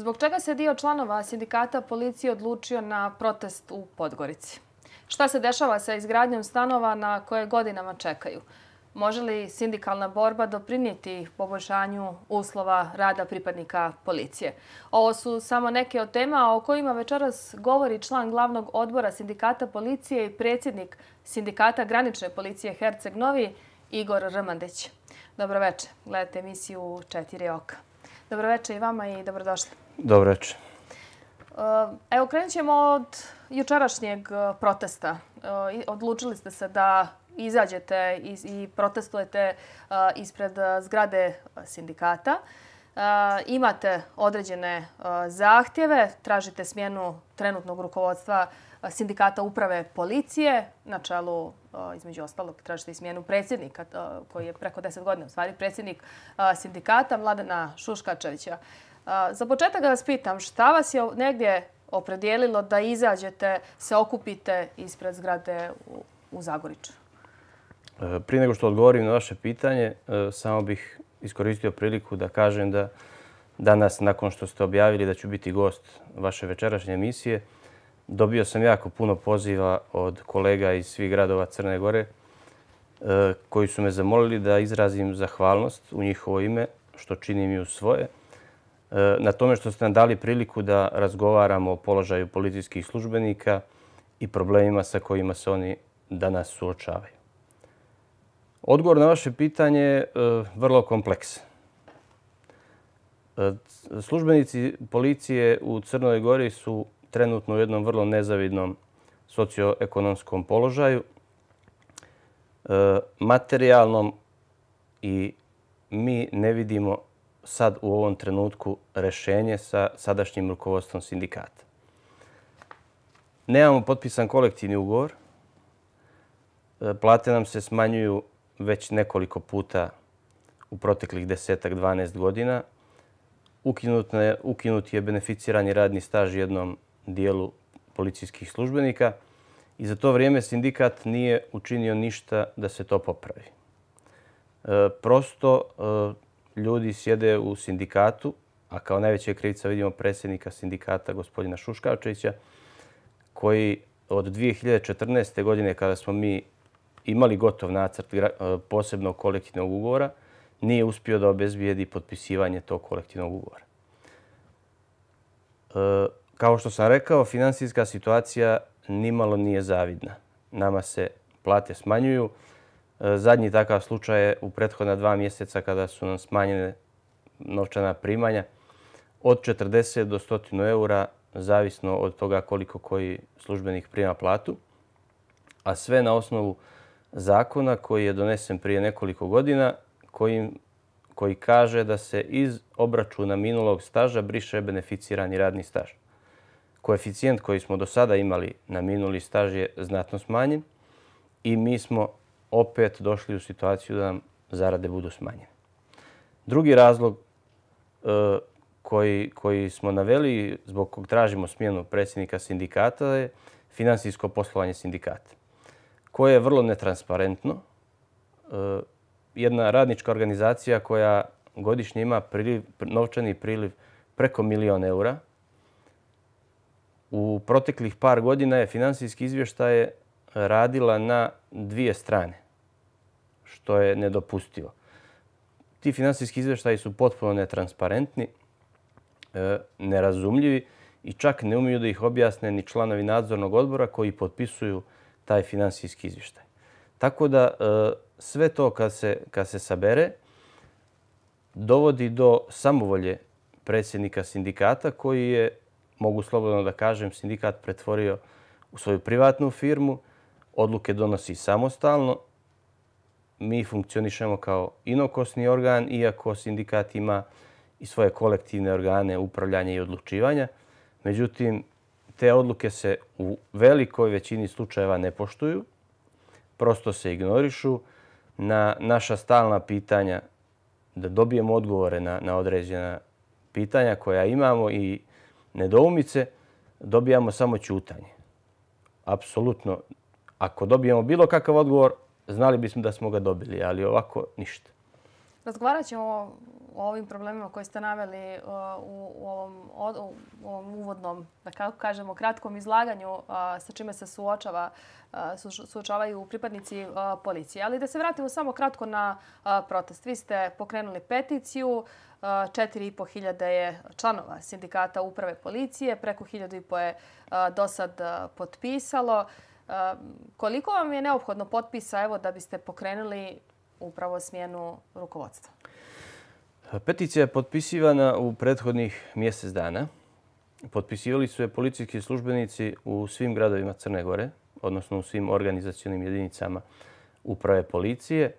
Zbog čega se dio članova sindikata policije odlučio na protest u Podgorici? Šta se dešava sa izgradnjom stanova na koje godinama čekaju? Može li sindikalna borba doprinijeti poboljšanju uslova rada pripadnika policije? Ovo su samo neke od tema o kojima večeras govori član glavnog odbora sindikata policije i predsjednik sindikata granične policije Herceg Novi, Igor Rmandeć. Dobro večer. Gledate emisiju Četiri oka. Dobro večer i vama i dobrodošli. Dobro večer. Evo, krenut ćemo od jučerašnjeg protesta. Odlučili ste se da izađete i protestujete ispred zgrade sindikata. Imate određene zahtjeve, tražite smjenu trenutnog rukovodstva sindikata uprave policije, na čelu, e, između ostalog, tražite i smjenu predsjednika, e, koji je preko deset godina, u stvari predsjednik e, sindikata, Mladena Šuškačevića. Za početak da vas pitam, šta vas je negdje opredijelilo da izađete, se okupite ispred zgrade u Zagoriču? E, prije nego što odgovorim na vaše pitanje, samo bih iskoristio priliku da kažem da danas, nakon što ste objavili da ću biti gost vaše večerašnje emisije, dobio sam jako puno poziva od kolega iz svih gradova Crne Gore e, koji su me zamolili da izrazim zahvalnost u njihovo ime, što činim i u svoje, e, na tome što ste nam dali priliku da razgovaramo o položaju policijskih službenika i problemima sa kojima se oni danas suočavaju. Odgovor na vaše pitanje je vrlo kompleksan. E, službenici policije u Crnoj Gori su trenutno u jednom vrlo nezavidnom socioekonomskom položaju, e, materijalnom i mi ne vidimo sad u ovom trenutku rešenje sa sadašnjim rukovodstvom sindikata. Nemamo potpisan kolektivni ugovor. E, plate nam se smanjuju već nekoliko puta u proteklih desetak, 12 godina. Ukinut je beneficirani radni staž jednom dijelu policijskih službenika i za to vrijeme sindikat nije učinio ništa da se to popravi. E, prosto e, ljudi sjede u sindikatu, a kao najveća krivica vidimo predsjednika sindikata gospodina Šuškavčevića, koji od 2014. godine kada smo mi imali gotov nacrt posebno posebnog kolektivnog ugovora, nije uspio da obezbijedi potpisivanje tog kolektivnog ugovora. E, kao što sam rekao, finansijska situacija nimalo nije zavidna. Nama se plate smanjuju. E, zadnji takav slučaj je u prethodna dva mjeseca kada su nam smanjene novčana primanja od 40 do 100 eura, zavisno od toga koliko koji službenik prima platu, a sve na osnovu zakona koji je donesen prije nekoliko godina koji, koji kaže da se iz obračuna minulog staža briše beneficirani radni staž. Koeficijent koji smo do sada imali na minuli staž je znatno smanjen i mi smo opet došli u situaciju da nam zarade budu smanjene. Drugi razlog e, koji, koji smo naveli zbog kog tražimo smjenu predsjednika sindikata je finansijsko poslovanje sindikata koje je vrlo netransparentno. E, jedna radnička organizacija koja godišnje ima priliv, novčani priliv preko milion eura. U proteklih par godina je finansijski izvještaj radila na dvije strane, što je nedopustivo. Ti finansijski izvještaji su potpuno netransparentni, e, nerazumljivi i čak ne umiju da ih objasne ni članovi nadzornog odbora koji potpisuju taj finansijski izvještaj. Tako da e, sve to kad se, kad se sabere dovodi do samovolje predsjednika sindikata koji je, mogu slobodno da kažem, sindikat pretvorio u svoju privatnu firmu, odluke donosi samostalno, mi funkcionišemo kao inokosni organ, iako sindikat ima i svoje kolektivne organe upravljanja i odlučivanja. Međutim, te odluke se u velikoj većini slučajeva ne poštuju, prosto se ignorišu. Na naša stalna pitanja da dobijemo odgovore na, na određena pitanja koja imamo i nedoumice, dobijamo samo ćutanje. Apsolutno, ako dobijemo bilo kakav odgovor, znali bismo da smo ga dobili, ali ovako ništa. Razgovarat ćemo o ovim problemima koje ste naveli uh, u ovom, u ovom uvodnom, da kako kažemo, kratkom izlaganju uh, sa čime se suočava, uh, suočavaju pripadnici e, policije. Ali da se vratimo samo kratko na e, protest. Vi ste pokrenuli peticiju, 4.500 je članova sindikata uprave policije, preko 1.500 je do sad potpisalo. Koliko vam je neophodno potpisa evo, da biste pokrenuli upravo smjenu rukovodstva? Peticija je potpisivana u prethodnih mjesec dana. Potpisivali su je policijski službenici u svim gradovima Crne Gore, odnosno u svim organizacijonim jedinicama uprave policije.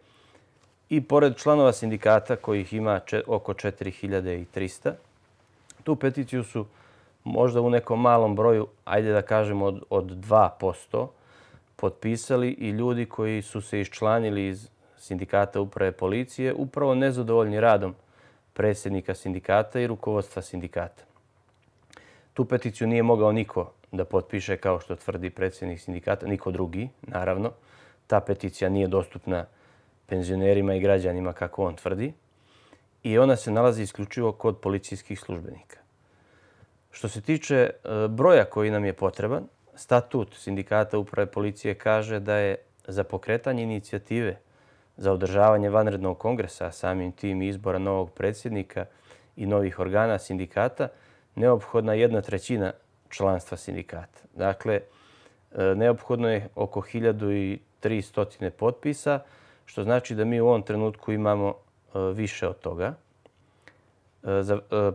I pored članova sindikata kojih ima oko 4300, tu peticiju su možda u nekom malom broju, ajde da kažemo od, od 2%, potpisali i ljudi koji su se iščlanili iz sindikata uprave policije, upravo nezadovoljni radom predsjednika sindikata i rukovodstva sindikata. Tu peticiju nije mogao niko da potpiše kao što tvrdi predsjednik sindikata, niko drugi, naravno. Ta peticija nije dostupna penzionerima i građanima kako on tvrdi i ona se nalazi isključivo kod policijskih službenika. Što se tiče e, broja koji nam je potreban, statut sindikata uprave policije kaže da je za pokretanje inicijative za održavanje vanrednog kongresa, samim tim izbora novog predsjednika i novih organa sindikata, neophodna jedna trećina članstva sindikata. Dakle, e, neophodno je oko 1300 potpisa, što znači da mi u ovom trenutku imamo e, više od toga. E,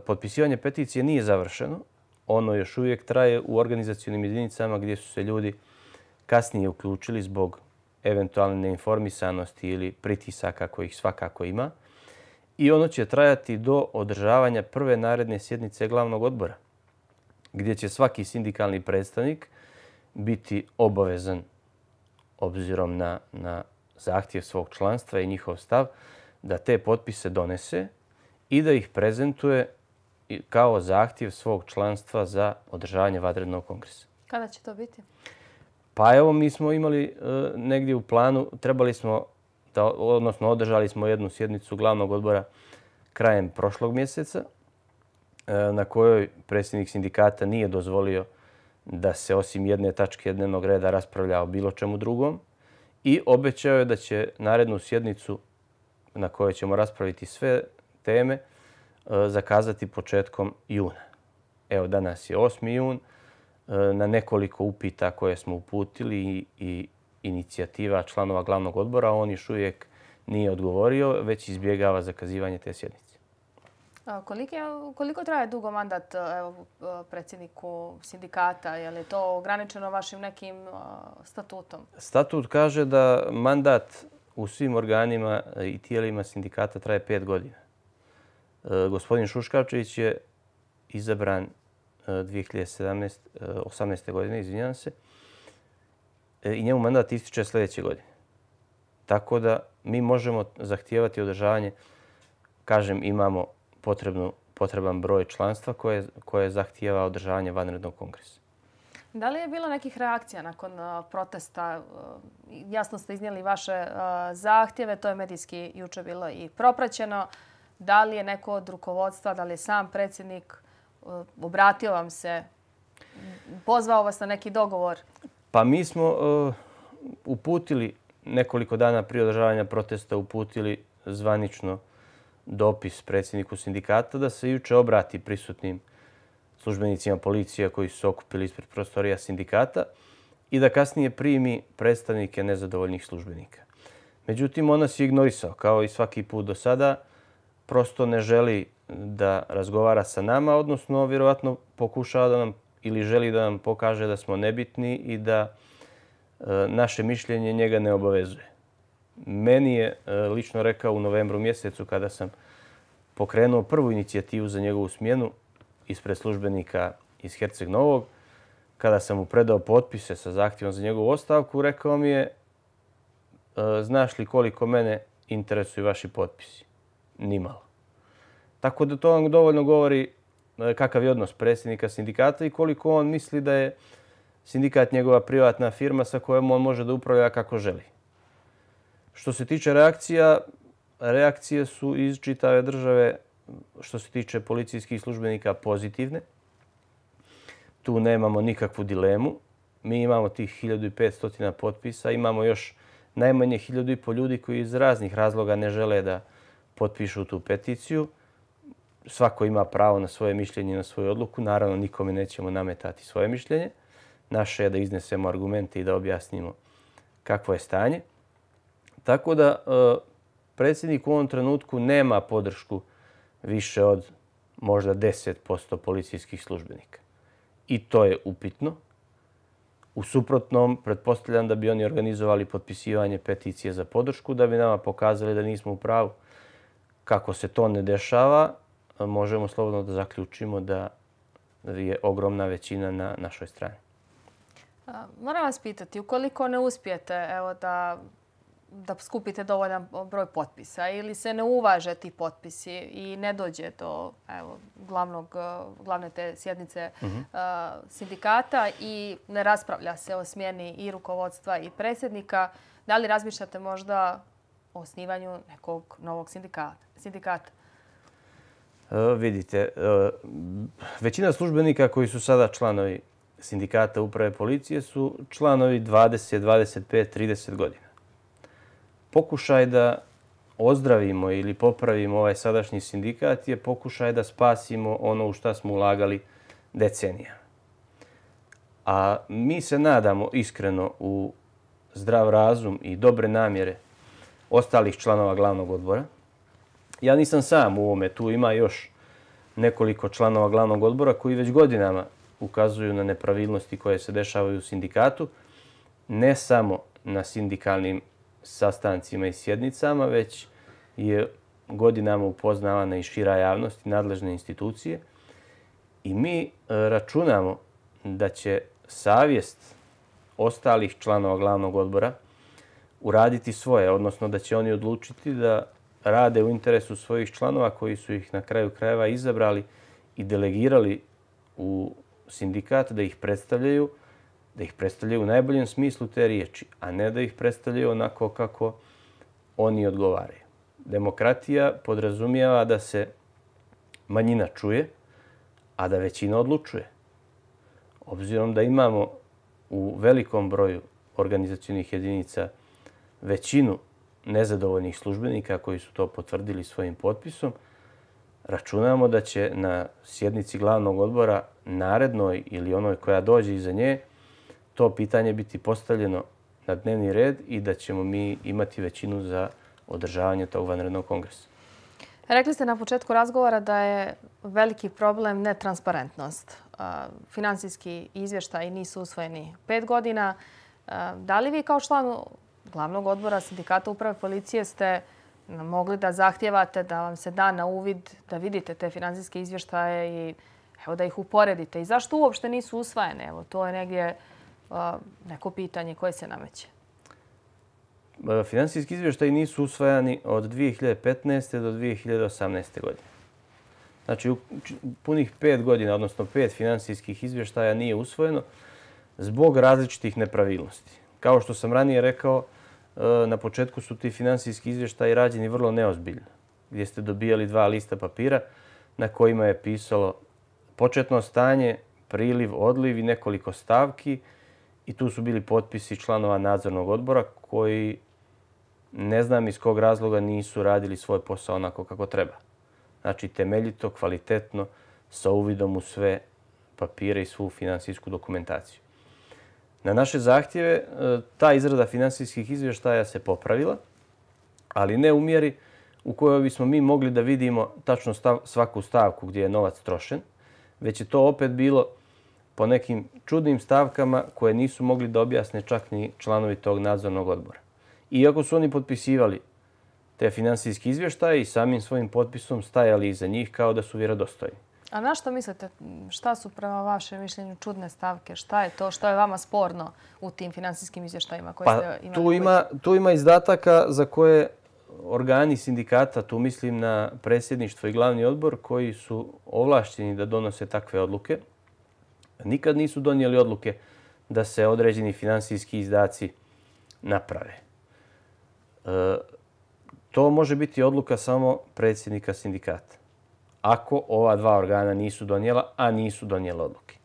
potpisivanje peticije nije završeno. Ono još uvijek traje u organizacijonim jedinicama gdje su se ljudi kasnije uključili zbog eventualne neinformisanosti ili pritisaka kojih svakako ima. I ono će trajati do održavanja prve naredne sjednice glavnog odbora, gdje će svaki sindikalni predstavnik biti obavezan obzirom na, na zahtjev svog članstva i njihov stav da te potpise donese i da ih prezentuje kao zahtjev svog članstva za održavanje vadrednog kongresa. Kada će to biti? Pa evo, mi smo imali e, negdje u planu, trebali smo, da, odnosno održali smo jednu sjednicu glavnog odbora krajem prošlog mjeseca, e, na kojoj predsjednik sindikata nije dozvolio da se osim jedne tačke jednog reda raspravlja o bilo čemu drugom i obećao je da će narednu sjednicu na kojoj ćemo raspraviti sve teme e, zakazati početkom juna. Evo, danas je 8. jun na nekoliko upita koje smo uputili i inicijativa članova glavnog odbora, on još uvijek nije odgovorio, već izbjegava zakazivanje te sjednice. Koliko, koliko traje dugo mandat evo, predsjedniku sindikata? Je li to ograničeno vašim nekim statutom? Statut kaže da mandat u svim organima i tijelima sindikata traje pet godina. Gospodin Šuškavčević je izabran 2017. 18. godine, izvinjam se. E, I njemu mandat ističe sljedeće godine. Tako da mi možemo zahtijevati održavanje, kažem, imamo potrebnu, potreban broj članstva koje, koje zahtijeva održavanje vanrednog kongresa. Da li je bilo nekih reakcija nakon e, protesta? E, jasno ste iznijeli vaše zahtjeve, to je medijski juče bilo i propraćeno. Da li je neko od rukovodstva, da li je sam predsjednik Eh, obratio vam se, pozvao vas na neki dogovor? Pa mi smo uh, uputili nekoliko dana prije održavanja protesta uputili zvanično dopis predsjedniku sindikata da se juče obrati prisutnim službenicima policije koji su okupili ispred prostorija sindikata i da kasnije primi predstavnike nezadovoljnih službenika. Međutim, on nas je ignorisao, kao i svaki put do sada. Prosto ne želi da razgovara sa nama, odnosno vjerovatno pokušava da nam ili želi da nam pokaže da smo nebitni i da e, naše mišljenje njega ne obavezuje. Meni je e, lično rekao u novembru mjesecu kada sam pokrenuo prvu inicijativu za njegovu smjenu ispred službenika iz Herceg Novog, kada sam mu predao potpise sa zahtjevom za njegovu ostavku, rekao mi je e, znaš li koliko mene interesuju vaši potpisi? Nimalo. Tako da to vam dovoljno govori e, kakav je odnos predsjednika sindikata i koliko on misli da je sindikat njegova privatna firma sa kojom on može da upravlja kako želi. Što se tiče reakcija, reakcije su iz čitave države što se tiče policijskih službenika pozitivne. Tu nemamo nikakvu dilemu. Mi imamo tih 1500 potpisa, imamo još najmanje 1500 ljudi koji iz raznih razloga ne žele da potpišu tu peticiju. Svako ima pravo na svoje mišljenje i na svoju odluku. Naravno, nikome nećemo nametati svoje mišljenje. Naše je da iznesemo argumente i da objasnimo kakvo je stanje. Tako da e, predsjednik u ovom trenutku nema podršku više od možda 10% policijskih službenika. I to je upitno. U suprotnom, pretpostavljam da bi oni organizovali potpisivanje peticije za podršku, da bi nama pokazali da nismo u pravu. Kako se to ne dešava, možemo slobodno da zaključimo da je ogromna većina na našoj strani. Moram vas pitati, ukoliko ne uspijete evo, da da skupite dovoljan broj potpisa ili se ne uvaže ti potpisi i ne dođe do evo, glavnog, glavne te sjednice uh -huh. uh, sindikata i ne raspravlja se o smjeni i rukovodstva i predsjednika, da li razmišljate možda o osnivanju nekog novog sindikata? sindikata? Uh, vidite, e, većina službenika koji su sada članovi sindikata uprave policije su članovi 20, 25, 30 godina pokušaj da ozdravimo ili popravimo ovaj sadašnji sindikat je pokušaj da spasimo ono u šta smo ulagali decenija. A mi se nadamo iskreno u zdrav razum i dobre namjere ostalih članova glavnog odbora. Ja nisam sam u ovome, tu ima još nekoliko članova glavnog odbora koji već godinama ukazuju na nepravilnosti koje se dešavaju u sindikatu, ne samo na sindikalnim sastancima i sjednicama, već je godinama upoznavana i šira javnost i nadležne institucije. I mi e, računamo da će savjest ostalih članova glavnog odbora uraditi svoje, odnosno da će oni odlučiti da rade u interesu svojih članova koji su ih na kraju krajeva izabrali i delegirali u sindikat da ih predstavljaju, da ih predstavljaju u najboljem smislu te riječi, a ne da ih predstavljaju onako kako oni odgovaraju. Demokratija podrazumijeva da se manjina čuje, a da većina odlučuje. Obzirom da imamo u velikom broju organizacijonih jedinica većinu nezadovoljnih službenika koji su to potvrdili svojim potpisom, računamo da će na sjednici glavnog odbora narednoj ili onoj koja dođe iza nje to pitanje biti postavljeno na dnevni red i da ćemo mi imati većinu za održavanje tog vanrednog kongresa. Rekli ste na početku razgovora da je veliki problem netransparentnost. E, Finansijski izvještaj nisu usvojeni pet godina. E, da li vi kao član glavnog odbora sindikata uprave policije ste mogli da zahtjevate da vam se da na uvid da vidite te finansijske izvještaje i evo, da ih uporedite? I zašto uopšte nisu usvajene? Evo, to je negdje uh, neko pitanje koje se nameće? Finansijski izvještaj nisu usvajani od 2015. do 2018. godine. Znači, punih pet godina, odnosno pet finansijskih izvještaja nije usvojeno zbog različitih nepravilnosti. Kao što sam ranije rekao, Eh, na početku su ti finansijski izvještaji rađeni vrlo neozbiljno, gdje ste dobijali dva lista papira na kojima je pisalo početno stanje, priliv, odliv i nekoliko stavki, i tu su bili potpisi članova nadzornog odbora koji ne znam iz kog razloga nisu radili svoj posao onako kako treba. Znači temeljito, kvalitetno, sa uvidom u sve papire i svu finansijsku dokumentaciju. Na naše zahtjeve e, ta izrada finansijskih izvještaja se popravila, ali ne u mjeri u kojoj bismo mi mogli da vidimo tačno stav, svaku stavku gdje je novac trošen, već je to opet bilo po nekim čudnim stavkama koje nisu mogli da objasne čak ni članovi tog nadzornog odbora. Iako su oni potpisivali te finansijski izvještaje i samim svojim potpisom stajali iza njih kao da su vjerodostojni. A na što mislite, šta su prema vašem mišljenju čudne stavke? Šta je to što je vama sporno u tim finansijskim izvještajima koje pa, ste imali? Tu ima, tu ima izdataka za koje organi sindikata, tu mislim na predsjedništvo i glavni odbor, koji su ovlašteni da donose takve odluke nikad nisu donijeli odluke da se određeni finansijski izdaci naprave. E, to može biti odluka samo predsjednika sindikata. Ako ova dva organa nisu donijela, a nisu donijela odluke.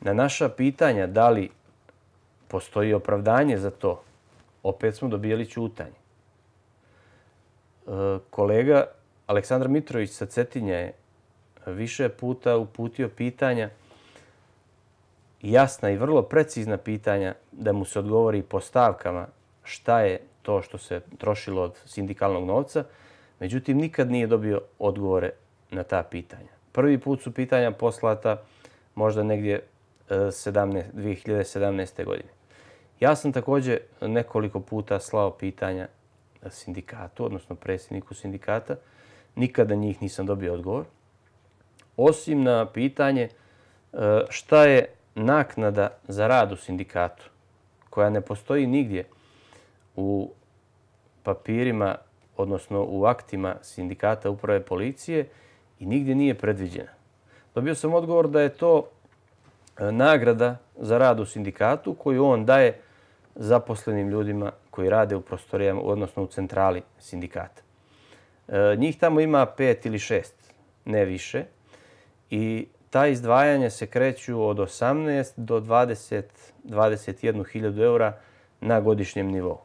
Na naša pitanja da li postoji opravdanje za to, opet smo dobijeli čutanje. E, kolega Aleksandar Mitrović sa Cetinja je više puta uputio pitanja, jasna i vrlo precizna pitanja, da mu se odgovori po stavkama šta je to što se trošilo od sindikalnog novca, međutim nikad nije dobio odgovore na ta pitanja. Prvi put su pitanja poslata možda negdje e, 17, 2017. Godine. Ja sam također nekoliko puta slao pitanja sindikatu, odnosno predsjedniku sindikata. Nikada njih nisam dobio odgovor. Osim na pitanje e, šta je naknada za rad u sindikatu, koja ne postoji nigdje u papirima, odnosno u aktima sindikata uprave policije i nigdje nije predviđena. Dobio sam odgovor da je to e, nagrada za rad u sindikatu koju on daje zaposlenim ljudima koji rade u prostorijama, odnosno u centrali sindikata. E, njih tamo ima pet ili šest, ne više. I ta izdvajanja se kreću od 18 do 20-21 hiljadu eura na godišnjem nivou.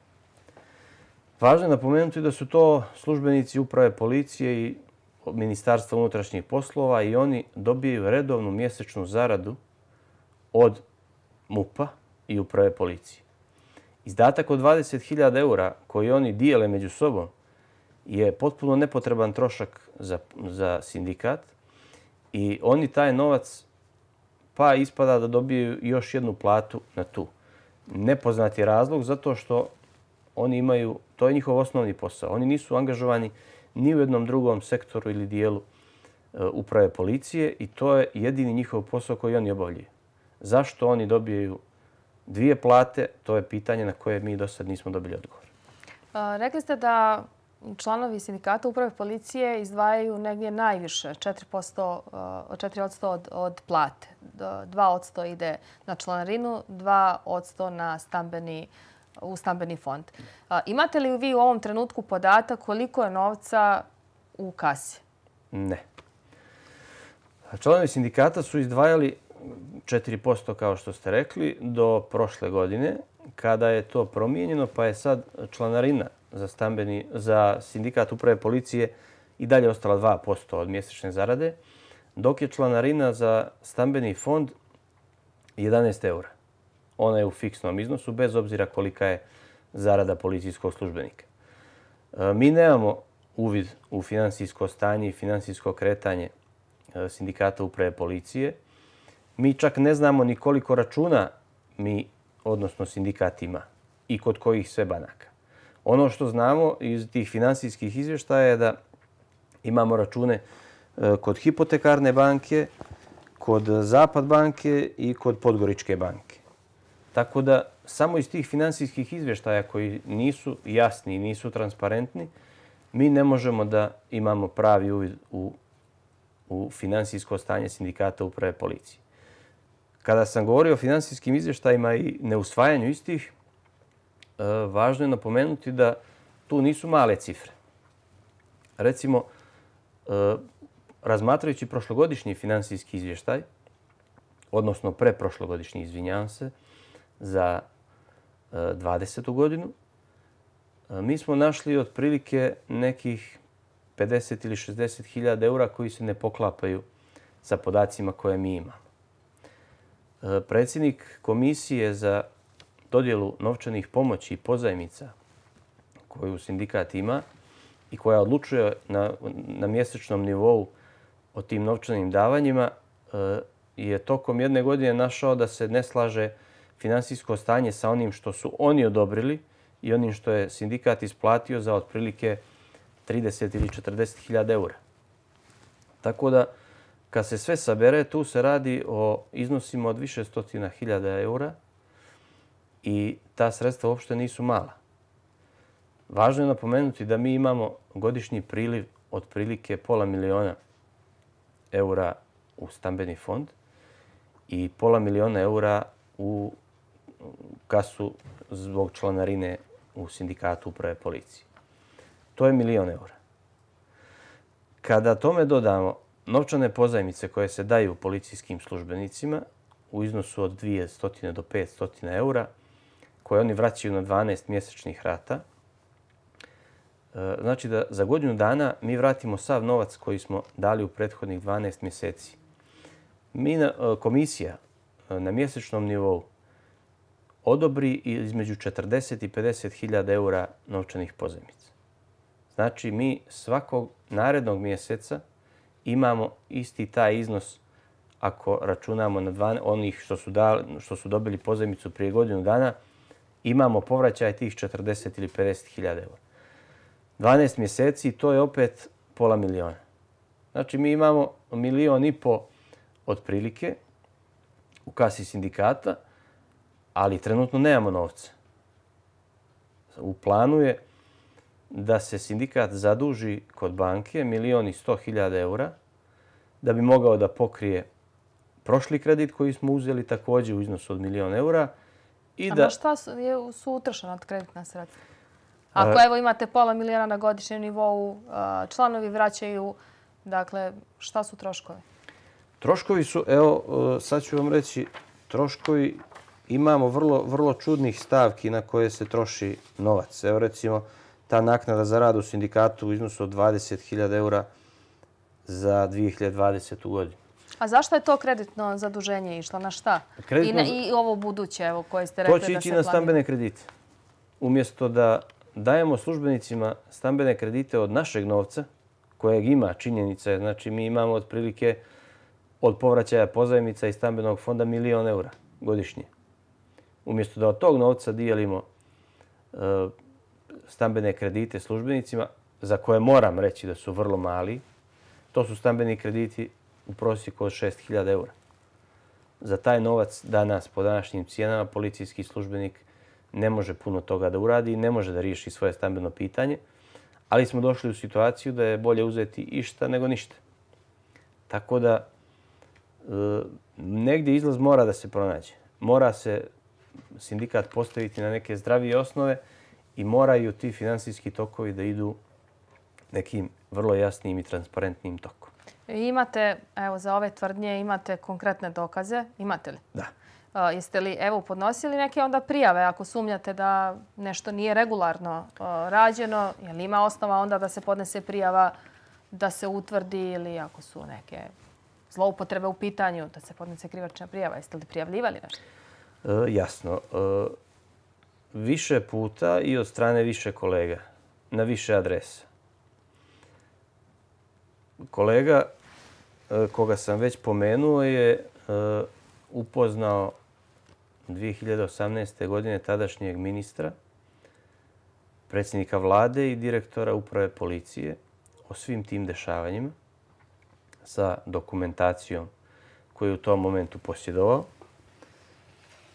Važno je napomenuti da su to službenici uprave policije i ministarstva unutrašnjih poslova i oni dobijaju redovnu mjesečnu zaradu od MUPA i uprave policije. Izdatak od 20.000 eura koji oni dijele među sobom je potpuno nepotreban trošak za, za sindikat i oni taj novac pa ispada da dobiju još jednu platu na tu. Nepoznati razlog zato što oni imaju, to je njihov osnovni posao. Oni nisu angažovani ni u jednom drugom sektoru ili dijelu eh, uprave policije i to je jedini njihov posao koji oni obavljaju. Zašto oni dobijaju dvije plate, to je pitanje na koje mi do sad nismo dobili odgovor. Eh, rekli ste da članovi sindikata uprave policije izdvajaju negdje najviše, 4%, 4 eh, od, od plate. 2% ide na članarinu, 2% na stambeni, u stambeni fond. Imate li vi u ovom trenutku podatak koliko je novca u kasi? Ne. Članovi sindikata su izdvajali 4% kao što ste rekli do prošle godine kada je to promijenjeno pa je sad članarina za stambeni za sindikat uprave policije i dalje ostala 2% od mjesečne zarade dok je članarina za stambeni fond 11 eura. Ona je u fiksnom iznosu bez obzira kolika je zarada policijskog službenika. E, mi nemamo uvid u finansijsko stanje i finansijsko kretanje e, sindikata uprave policije. Mi čak ne znamo ni koliko računa mi, odnosno sindikat ima i kod kojih sve banaka. Ono što znamo iz tih finansijskih izvještaja je da imamo račune e, kod hipotekarne banke, kod Zapad banke i kod Podgoričke banke. Tako da samo iz tih finansijskih izvještaja koji nisu jasni i nisu transparentni, mi ne možemo da imamo pravi uvid u, u finansijsko stanje sindikata uprave policije. Kada sam govorio o finansijskim izvještajima i neusvajanju istih, e, važno je napomenuti da tu nisu male cifre. Recimo, e, razmatrajući prošlogodišnji finansijski izvještaj, odnosno preprošlogodišnji, izvinjavam se, za 20. E, godinu, e, mi smo našli otprilike nekih 50 ili 60 hiljada eura koji se ne poklapaju sa podacima koje mi imamo. E, predsjednik komisije za dodjelu novčanih pomoći i pozajmica koju sindikat ima i koja odlučuje na, na mjesečnom nivou o tim novčanim davanjima e, je tokom jedne godine našao da se ne slaže finansijsko stanje sa onim što su oni odobrili i onim što je sindikat isplatio za otprilike 30 ili 40 hiljada eura. Tako da, Kad se sve sabere, tu se radi o iznosima od više stotina hiljada eura i ta sredstva uopšte nisu mala. Važno je napomenuti da mi imamo godišnji priliv otprilike pola miliona eura u stambeni fond i pola miliona eura u kasu zbog članarine u sindikatu uprave policije. To je milion eura. Kada tome dodamo novčane pozajmice koje se daju policijskim službenicima u iznosu od 200 do 500 eura, koje oni vraćaju na 12 mjesečnih rata, e, znači da za godinu dana mi vratimo sav novac koji smo dali u prethodnih 12 mjeseci. Mi na, e, komisija e, na mjesečnom nivou odobri između 40 i 50 hiljada eura novčanih pozajmica. Znači mi svakog narednog mjeseca imamo isti taj iznos ako računamo na 12, onih što su, dali, što su dobili pozajmicu prije godinu dana, imamo povraćaj tih 40 ili 50 hiljada eura. 12 mjeseci, to je opet pola miliona. Znači mi imamo milion i po otprilike u kasi sindikata, ali trenutno nemamo novca. U planu je da se sindikat zaduži kod banke milioni sto hiljada eura da bi mogao da pokrije prošli kredit koji smo uzeli također u iznosu od milion eura. I A da... šta su, je, su utrošena od kreditna sredstva? Ako evo imate pola milijana na godišnjem nivou, članovi vraćaju, dakle, šta su troškovi? Troškovi su, evo, sad ću vam reći, troškovi imamo vrlo, vrlo čudnih stavki na koje se troši novac. Evo recimo, ta naknada za rad u sindikatu u iznosu od 20.000 eura za 2020. godinu. A zašto je to kreditno zaduženje išlo? Na šta? Kreditno... I, na, I ovo buduće evo, koje ste rekli da se planira? To će ići na stambene kredite. Umjesto da dajemo službenicima stambene kredite od našeg novca, kojeg ima činjenica, znači mi imamo otprilike od povraćaja pozajmica i stambenog fonda milion eura godišnje. Umjesto da od tog novca dijelimo e, stambene kredite službenicima, za koje moram reći da su vrlo mali, to su stambeni krediti u prosjeku od 6.000 eura. Za taj novac danas, po današnjim cijenama, policijski službenik ne može puno toga da uradi i ne može da riješi svoje stambeno pitanje, ali smo došli u situaciju da je bolje uzeti išta nego ništa. Tako da e, negdje izlaz mora da se pronađe. Mora se sindikat postaviti na neke zdravije osnove i moraju ti finansijski tokovi da idu nekim vrlo jasnim i transparentnim tokom. Imate, evo, za ove tvrdnje imate konkretne dokaze. Imate li? Da. Uh, jeste li, evo, podnosili neke onda prijave ako sumnjate da nešto nije regularno uh, rađeno? Je li ima osnova onda da se podnese prijava da se utvrdi ili ako su neke zloupotrebe u pitanju da se podnese krivačna prijava? Jeste li prijavljivali nešto? E, jasno. E, više puta i od strane više kolega na više adresa kolega e, koga sam već pomenuo je upoznao 2018. godine tadašnjeg ministra, predsjednika vlade i direktora uprave policije o svim tim dešavanjima sa dokumentacijom koju je u tom momentu posjedovao.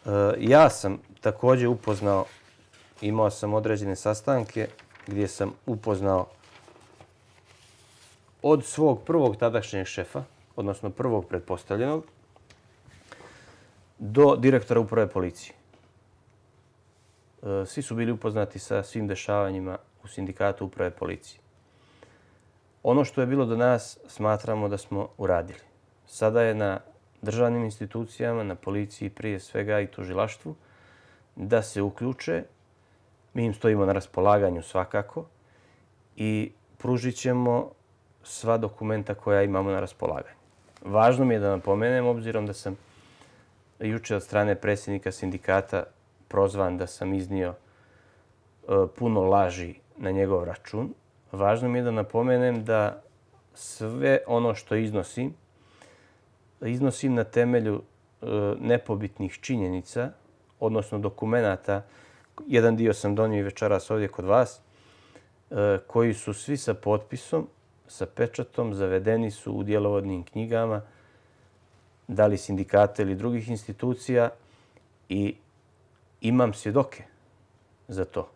Eh, ja sam također upoznao, imao sam određene sastanke gdje sam upoznao od svog prvog tadašnjeg šefa, odnosno prvog pretpostavljenog, do direktora uprave policije. E, svi su bili upoznati sa svim dešavanjima u sindikatu uprave policije. Ono što je bilo do nas, smatramo da smo uradili. Sada je na državnim institucijama, na policiji prije svega i tužilaštvu, da se uključe. Mi im stojimo na raspolaganju svakako i pružit ćemo sva dokumenta koja imamo na raspolaganju. Važno mi je da napomenem, obzirom da sam juče od strane predsjednika sindikata prozvan da sam iznio e, puno laži na njegov račun. Važno mi je da napomenem da sve ono što iznosim, iznosim na temelju e, nepobitnih činjenica, odnosno dokumenata, Jedan dio sam donio i večeras ovdje kod vas, e, koji su svi sa potpisom sa pečatom zavedeni su u djelovodnim knjigama da li sindikata ili drugih institucija i imam svjedoke za to.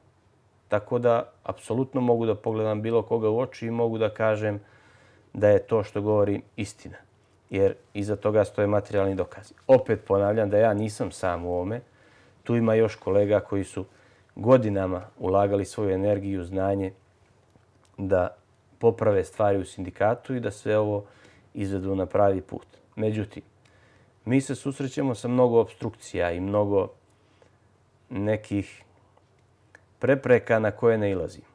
Tako da, apsolutno mogu da pogledam bilo koga u oči i mogu da kažem da je to što govorim istina. Jer iza toga stoje materijalni dokazi. Opet ponavljam da ja nisam sam u ome. Tu ima još kolega koji su godinama ulagali svoju energiju, znanje da poprave stvari u sindikatu i da sve ovo izvedu na pravi put. Međutim, mi se susrećemo sa mnogo obstrukcija i mnogo nekih prepreka na koje ne ilazimo.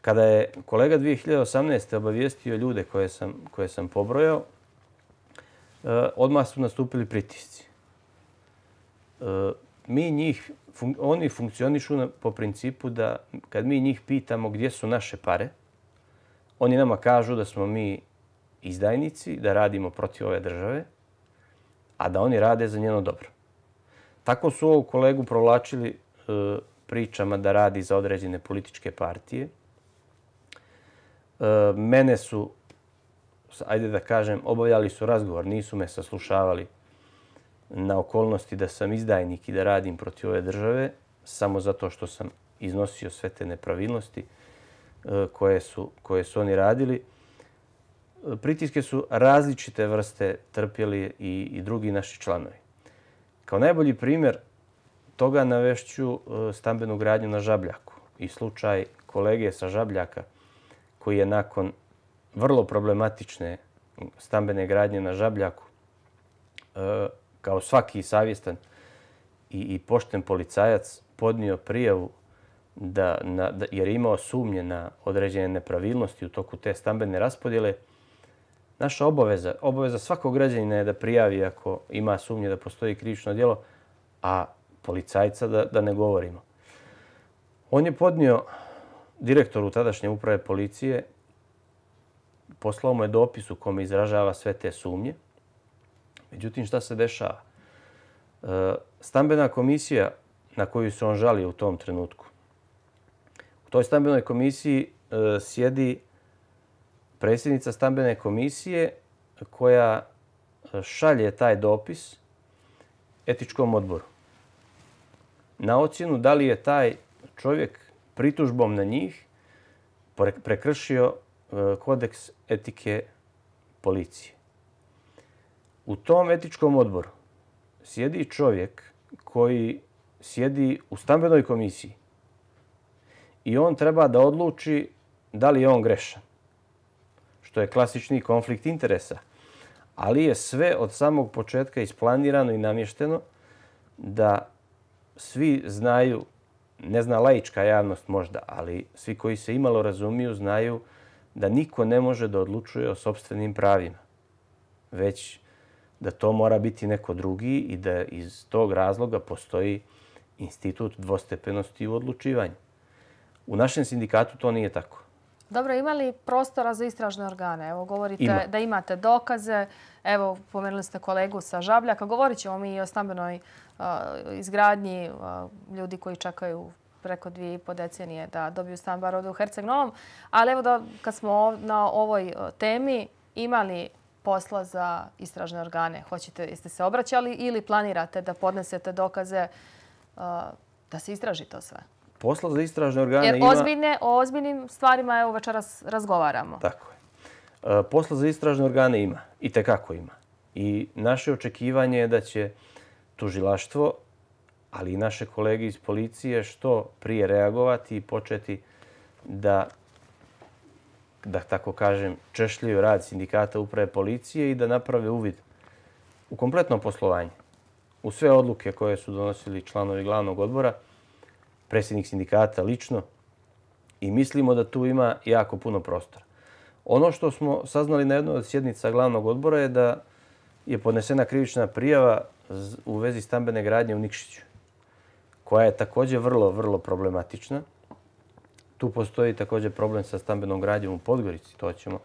Kada je kolega 2018. obavijestio ljude koje sam, koje sam pobrojao, Eh, odmah su nastupili pritisci. Eh, mi njih, oni funkcionišu po principu da kad mi njih pitamo gdje su naše pare, oni nama kažu da smo mi izdajnici, da radimo protiv ove države, a da oni rade za njeno dobro. Tako su ovog kolegu provlačili e, pričama da radi za određene političke partije. E, mene su, ajde da kažem, obavljali su razgovor, nisu me saslušavali na okolnosti da sam izdajnik i da radim protiv ove države, samo zato što sam iznosio sve te nepravilnosti e, koje su, koje su oni radili. E, pritiske su različite vrste trpjeli i, i drugi naši članovi. Kao najbolji primjer toga navešću e, stambenu gradnju na Žabljaku i slučaj kolege sa Žabljaka koji je nakon vrlo problematične stambene gradnje na Žabljaku e, kao svaki savjestan i, i pošten policajac podnio prijavu da, na, da, jer je imao sumnje na određene nepravilnosti u toku te stambene raspodjele, naša obaveza, obaveza svakog građanina je da prijavi ako ima sumnje da postoji krivično djelo, a policajca da, da ne govorimo. On je podnio direktoru tadašnje uprave policije, poslao mu je dopis u kome izražava sve te sumnje. Međutim, šta se dešava? E, stambena komisija na koju se on žali u tom trenutku. U toj stambenoj komisiji e, sjedi predsjednica stambene komisije koja e, šalje taj dopis etičkom odboru na ocjenu da li je taj čovjek pritužbom na njih prekršio E, kodeks etike policije. U tom etičkom odboru sjedi čovjek koji sjedi u stambenoj komisiji i on treba da odluči da li je on grešan, što je klasični konflikt interesa. Ali je sve od samog početka isplanirano i namješteno da svi znaju, ne zna laička javnost možda, ali svi koji se imalo razumiju znaju da niko ne može da odlučuje o sobstvenim pravima, već da to mora biti neko drugi i da iz tog razloga postoji institut dvostepenosti u odlučivanju. U našem sindikatu to nije tako. Dobro, ima li prostora za istražne organe? Evo, govorite da imate dokaze. Evo, pomenuli ste kolegu sa Žabljaka. Govorit ćemo mi i o stambenoj izgradnji ljudi koji čekaju preko dvije i po decenije da dobiju stan bar ovdje u Herceg Novom. Ali evo da kad smo na ovoj temi imali posla za istražne organe, hoćete, jeste se obraćali ili planirate da podnesete dokaze da se istraži to sve? Posla za istražne organe ima... Jer ozbiljne, o ozbiljnim stvarima evo večeras razgovaramo. Tako je. Posla za istražne organe ima. I tekako ima. I naše očekivanje je da će tužilaštvo, ali i naše kolege iz policije što prije reagovati i početi da da tako kažem, češljaju rad sindikata uprave policije i da naprave uvid u kompletno poslovanje, u sve odluke koje su donosili članovi glavnog odbora, predsjednik sindikata lično i mislimo da tu ima jako puno prostora. Ono što smo saznali na jednoj od sjednica glavnog odbora je da je podnesena krivična prijava u vezi stambene gradnje u Nikšiću, koja je također vrlo, vrlo problematična. Tu postoji također problem sa stambenom gradnjom u Podgorici. To ćemo,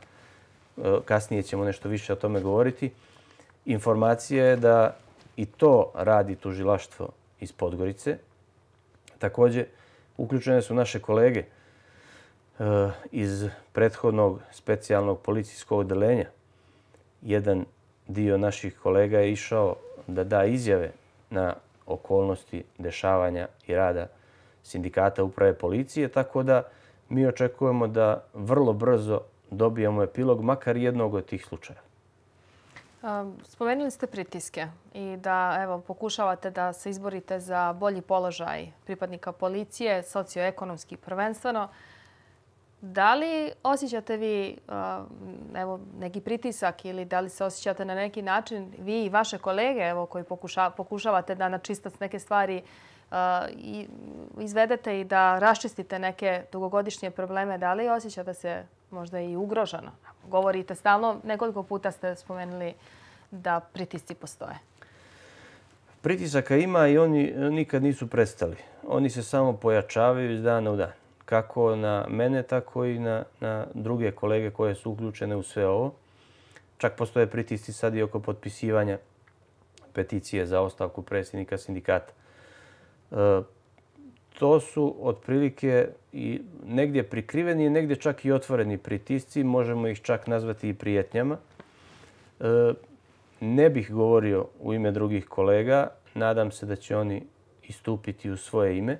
e, kasnije ćemo nešto više o tome govoriti. Informacija je da i to radi tužilaštvo iz Podgorice. Također, uključene su naše kolege e, iz prethodnog specijalnog policijskog odelenja. Jedan dio naših kolega je išao da da izjave na okolnosti dešavanja i rada sindikata uprave policije, tako da mi očekujemo da vrlo brzo dobijemo epilog makar jednog od tih slučaja. Spomenuli ste pritiske i da evo, pokušavate da se izborite za bolji položaj pripadnika policije, socioekonomski prvenstveno. Da li osjećate vi evo, neki pritisak ili da li se osjećate na neki način vi i vaše kolege evo, koji pokušavate da na čistac neke stvari i izvedete i da raščistite neke dugogodišnje probleme, da li osjećate se možda i ugroženo? Govorite stalno, nekoliko puta ste spomenuli da pritisci postoje. Pritisaka ima i oni nikad nisu prestali. Oni se samo pojačavaju iz dana u dan. Kako na mene, tako i na, na druge kolege koje su uključene u sve ovo. Čak postoje pritisci sad i oko potpisivanja peticije za ostavku predsjednika sindikata. E, to su otprilike i negdje prikriveni, negdje čak i otvoreni pritisci. Možemo ih čak nazvati i prijetnjama. E, ne bih govorio u ime drugih kolega. Nadam se da će oni istupiti u svoje ime.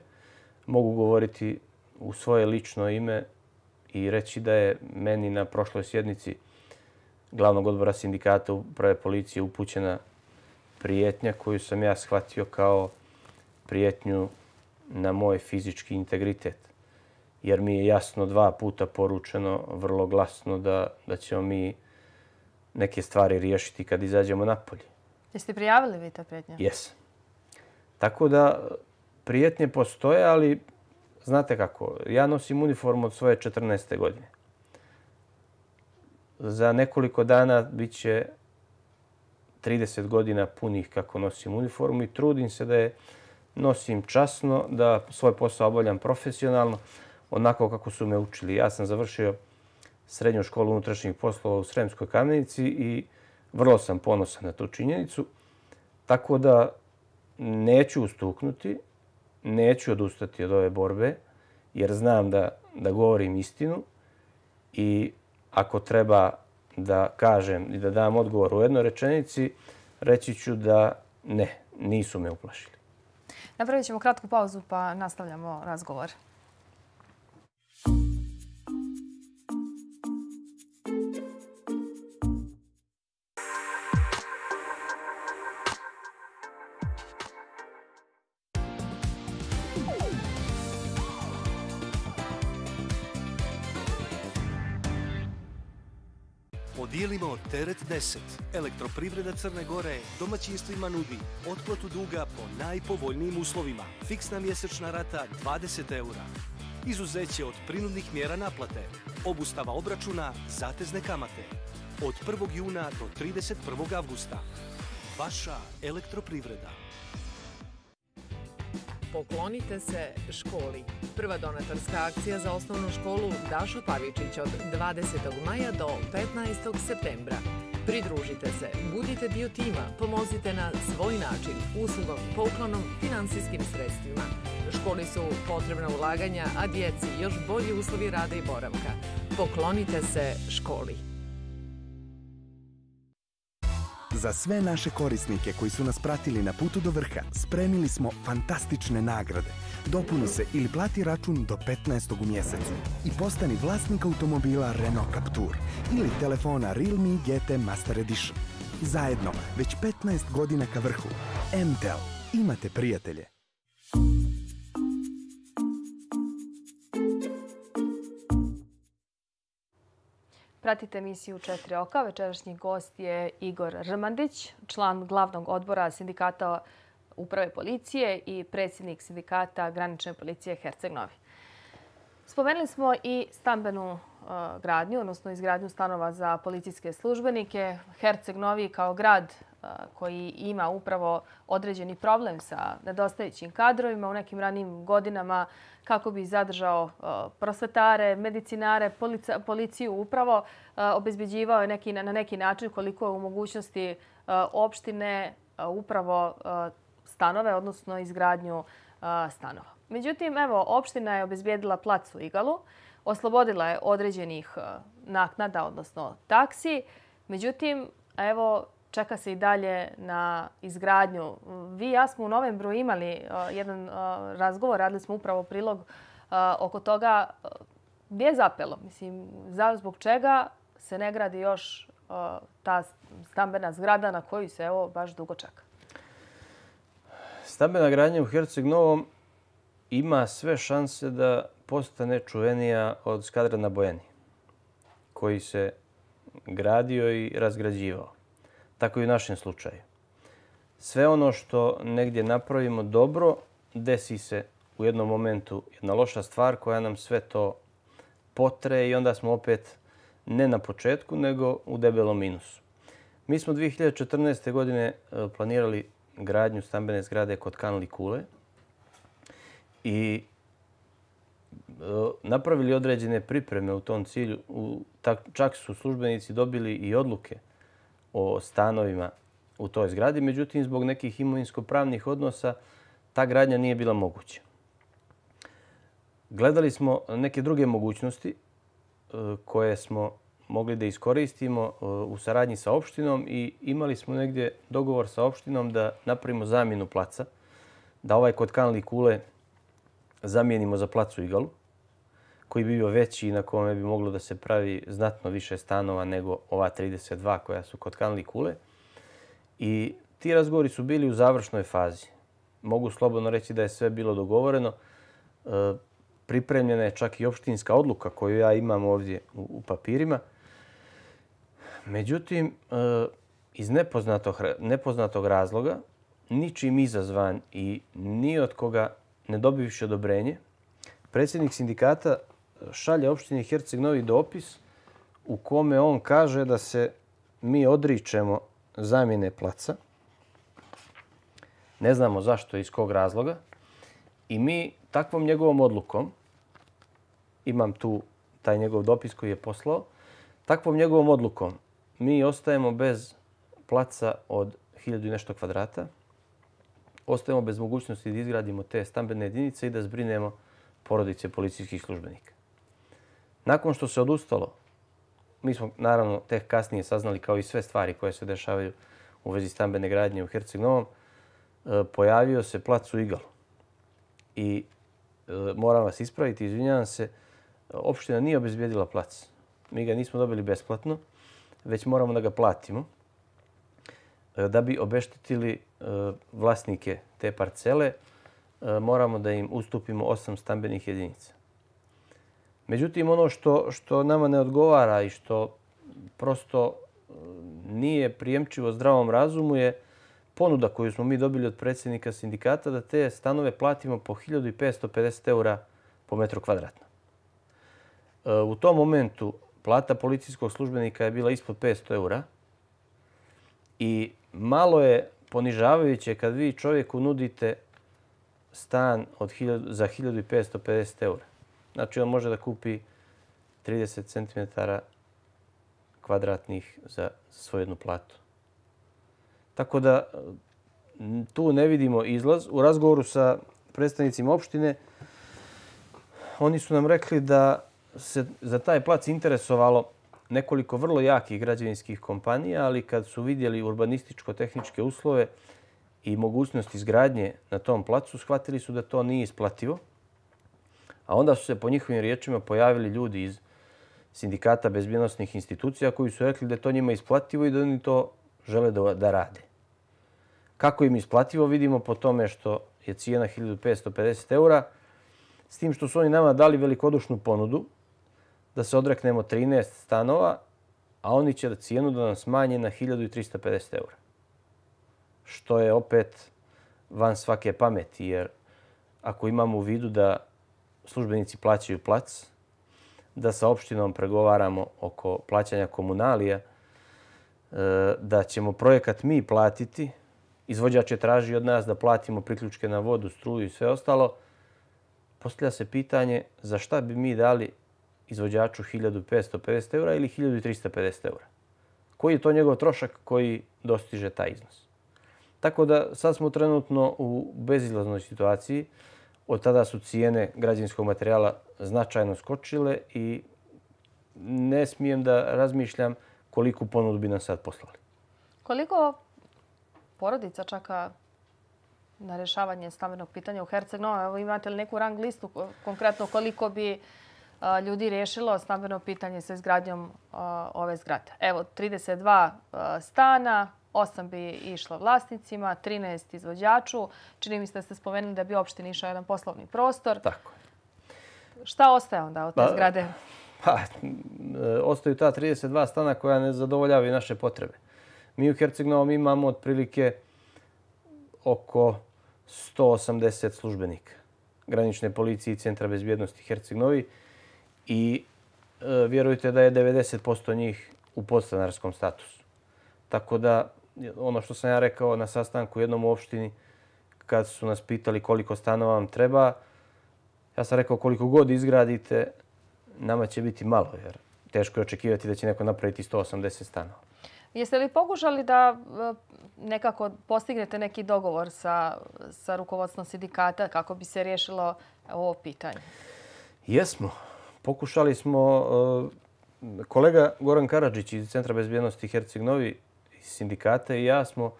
Mogu govoriti u svoje lično ime i reći da je meni na prošloj sjednici glavnog odbora sindikata uprave policije upućena prijetnja koju sam ja shvatio kao prijetnju na moj fizički integritet. Jer mi je jasno dva puta poručeno, vrlo glasno, da, da ćemo mi neke stvari riješiti kad izađemo napolje. Jeste prijavili vi ta prijetnja? Jes. Tako da prijetnje postoje, ali znate kako, ja nosim uniformu od svoje 14. godine. Za nekoliko dana bit će 30 godina punih kako nosim uniformu i trudim se da je nosim časno, da svoj posao obavljam profesionalno, onako kako su me učili. Ja sam završio srednju školu unutrašnjih poslova u Sremskoj kamenici i vrlo sam ponosan na tu činjenicu. Tako da neću ustuknuti, neću odustati od ove borbe, jer znam da, da govorim istinu i ako treba da kažem i da dam odgovor u jednoj rečenici, reći ću da ne, nisu me uplašili. Napravit ćemo kratku pauzu pa nastavljamo razgovor. Teret 10. Elektroprivreda Crne Gore domaćinstvima nudi otplatu duga po najpovoljnijim uslovima. Fiksna mjesečna rata 20 eura. Izuzeće od prinudnih mjera naplate. Obustava obračuna zatezne kamate. Od 1. juna do 31. avgusta. Vaša elektroprivreda. Poklonite se školi. Prva donatorska akcija za osnovnu školu Dašo Pavičić od 20. maja do 15. septembra. Pridružite se, budite dio tima, pomozite na svoj način, uslugom, poklonom, finansijskim sredstvima. Školi su potrebna ulaganja, a djeci još bolji uslovi rada i boravka. Poklonite se školi. Za sve naše korisnike koji su nas pratili na putu do vrha, spremili smo fantastične nagrade. Dopuni se ili plati račun do 15. u mjesecu i postani vlasnik automobila Renault Captur ili telefona Realme GT Master Edition. Zajedno, već 15 godina ka vrhu. MTEL. Imate prijatelje. Pratite emisiju Četiri oka. Večerašnji gost je Igor Rmandić, član glavnog odbora sindikata uprave policije i predsjednik sindikata granične policije Herceg Novi. Spomenuli smo i stambenu e, gradnju, odnosno izgradnju stanova za policijske službenike. Herceg Novi kao grad koji ima upravo određeni problem sa nedostajućim kadrovima u nekim ranim godinama kako bi zadržao prosvetare, medicinare, policiju upravo obezbeđivao neki, na neki način koliko je u mogućnosti opštine upravo stanove, odnosno izgradnju stanova. Međutim, evo, opština je obezbijedila plac u Igalu, oslobodila je određenih naknada, odnosno taksi. Međutim, evo, čeka se i dalje na izgradnju. Vi i ja smo u novembru imali uh, jedan uh, razgovor, radili smo upravo prilog uh, oko toga gdje je zapelo. Mislim, zbog čega se ne gradi još ta stambena zgrada na koju se evo baš dugo čeka? Stambena gradnja u Herceg Novom ima sve šanse da postane čuvenija od skadra na Bojeni, koji se gradio i razgrađivao. Tako i u našem slučaju. Sve ono što negdje napravimo dobro, desi se u jednom momentu jedna loša stvar koja nam sve to potre i onda smo opet ne na početku, nego u debelom minusu. Mi smo 2014. godine e, planirali gradnju stambene zgrade kod Kanli Kule i e, napravili određene pripreme u tom cilju. Čak su službenici dobili i odluke o stanovima u toj zgradi, međutim, zbog nekih imovinsko-pravnih odnosa ta gradnja nije bila moguća. Gledali smo neke druge mogućnosti e, koje smo mogli da iskoristimo e, u saradnji sa opštinom i imali smo negdje dogovor sa opštinom da napravimo zamjenu placa, da ovaj kod kanali kule zamijenimo za placu Igalu, koji bi bio veći i na kome bi moglo da se pravi znatno više stanova nego ova 32 koja su kod kanali kule. I ti razgovori su bili u završnoj fazi. Mogu slobodno reći da je sve bilo dogovoreno. E, pripremljena je čak i opštinska odluka koju ja imam ovdje u papirima. Međutim, e, iz nepoznatog, nepoznatog razloga, ničim izazvan i ni od koga ne dobivši odobrenje, predsjednik sindikata šalje opštini Herceg Novi dopis u kome on kaže da se mi odričemo zamjene placa. Ne znamo zašto i iz kog razloga. I mi takvom njegovom odlukom, imam tu taj njegov dopis koji je poslao, takvom njegovom odlukom mi ostajemo bez placa od hiljadu i nešto kvadrata, ostajemo bez mogućnosti da izgradimo te stambene jedinice i da zbrinemo porodice policijskih službenika. Nakon što se odustalo, mi smo naravno tek kasnije saznali kao i sve stvari koje se dešavaju u vezi stambene gradnje u Herceg Novom, e, pojavio se plac u Igalu. I e, moram vas ispraviti, izvinjavam se, opština nije obezbijedila plac. Mi ga nismo dobili besplatno, već moramo da ga platimo e, da bi obeštetili vlasnike te parcele, moramo da im ustupimo osam stambenih jedinica. Međutim, ono što, što nama ne odgovara i što prosto e, nije prijemčivo zdravom razumu je ponuda koju smo mi dobili od predsjednika sindikata da te stanove platimo po 1550 eura po metru kvadratno. E, u tom momentu plata policijskog službenika je bila ispod 500 eura i malo je ponižavajuće kad vi čovjeku nudite stan od 1000, za 1550 eura. Znači on može da kupi 30 cm kvadratnih za svoju jednu platu. Tako da tu ne vidimo izlaz. U razgovoru sa predstavnicima opštine oni su nam rekli da se za taj plac interesovalo nekoliko vrlo jakih građevinskih kompanija, ali kad su vidjeli urbanističko-tehničke uslove i mogućnost izgradnje na tom placu, shvatili su da to nije isplativo A onda su se po njihovim riječima pojavili ljudi iz sindikata bezbjednostnih institucija koji su rekli da je to njima isplativo i da oni to žele da, da rade. Kako im isplativo vidimo po tome što je cijena 1550 eura, s tim što su oni nama dali velikodušnu ponudu da se odreknemo 13 stanova, a oni će da cijenu da nam smanje na 1350 eura. Što je opet van svake pameti, jer ako imamo u vidu da službenici plaćaju plac, da sa opštinom pregovaramo oko plaćanja komunalija, e, da ćemo projekat mi platiti, izvođač je traži od nas da platimo priključke na vodu, struju i sve ostalo, postavlja se pitanje za šta bi mi dali izvođaču 1550 eura ili 1350 eura. Koji je to njegov trošak koji dostiže taj iznos? Tako da sad smo trenutno u bezizlaznoj situaciji. Od tada su cijene građevinskog materijala značajno skočile i ne smijem da razmišljam koliko ponudu bi nam sad poslali. Koliko porodica čaka na rješavanje stambenog pitanja u Herceg Nova? Evo imate li neku rang listu konkretno koliko bi ljudi rješilo stambeno pitanje sa izgradnjom ove zgrade? Evo, 32 stana, 8 bi išlo vlasnicima, 13 izvođaču. Čini mi se da ste spomenuli da bi opštini išao jedan poslovni prostor. Tako Šta ostaje onda od te Pa- zgrade? Pa, e, ostaju ta 32 stana koja ne zadovoljavaju naše potrebe. Mi u Herceg-Novom imamo otprilike oko 180 službenika granične policije i Centra bezbjednosti Herceg-Novi i e, vjerujte da je 90% njih u podstanarskom statusu. Tako da, ono što sam ja rekao na sastanku u jednom opštini, kad su nas pitali koliko stanova vam treba, ja sam rekao koliko god izgradite, nama će biti malo, jer teško je očekivati da će neko napraviti 180 stanova. Jeste li pokušali da e, nekako postignete neki dogovor sa, sa rukovodstvom sindikata kako bi se riješilo ovo pitanje? Jesmo. Pokušali smo, e, kolega Goran Karadžić iz Centra bezbjednosti Herceg Novi, sindikata i ja smo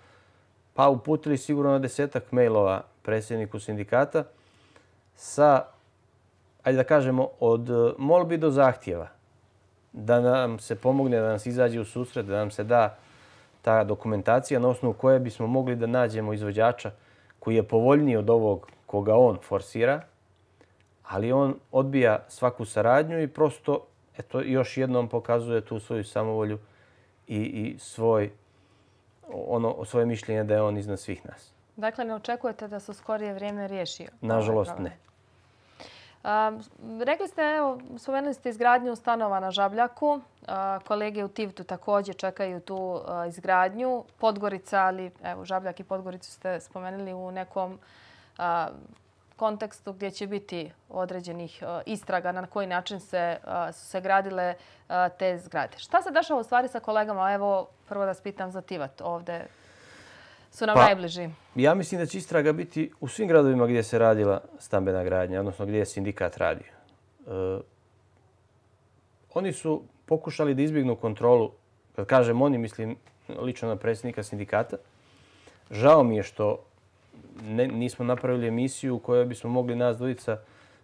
pa uputili sigurno na desetak mailova predsjedniku sindikata sa, ajde da kažemo, od molbi do zahtjeva. Da nam se pomogne, da nam se izađe u susret, da nam se da ta dokumentacija na osnovu koje bismo mogli da nađemo izvođača koji je povoljniji od ovog koga on forsira, ali on odbija svaku saradnju i prosto eto, još jednom pokazuje tu svoju samovolju i, i svoj, ono, svoje mišljenje da je on iznad svih nas. Dakle, ne očekujete da se u skorije vrijeme riješi? ovaj Nažalost, ne. A, rekli ste, evo, spomenuli ste izgradnju stanova na Žabljaku. A, kolege u Tivtu također čekaju tu a, izgradnju. Podgorica, ali evo, Žabljak i Podgoricu ste spomenuli u nekom kontekstu gdje će biti određenih a, istraga na koji način se, a, su se gradile a, te zgrade. Šta se dešava u stvari sa kolegama? Evo, prvo da spitam za Tivat ovde. Su nam Pa- najbliži. Ja mislim da će istraga biti u svim gradovima gdje se radila stambena gradnja, odnosno gdje je sindikat radio. E, oni su pokušali da izbjegnu kontrolu, kad kažem oni, mislim lično na predsjednika sindikata. Žao mi je što ne, nismo napravili emisiju u kojoj bismo mogli nas dvojica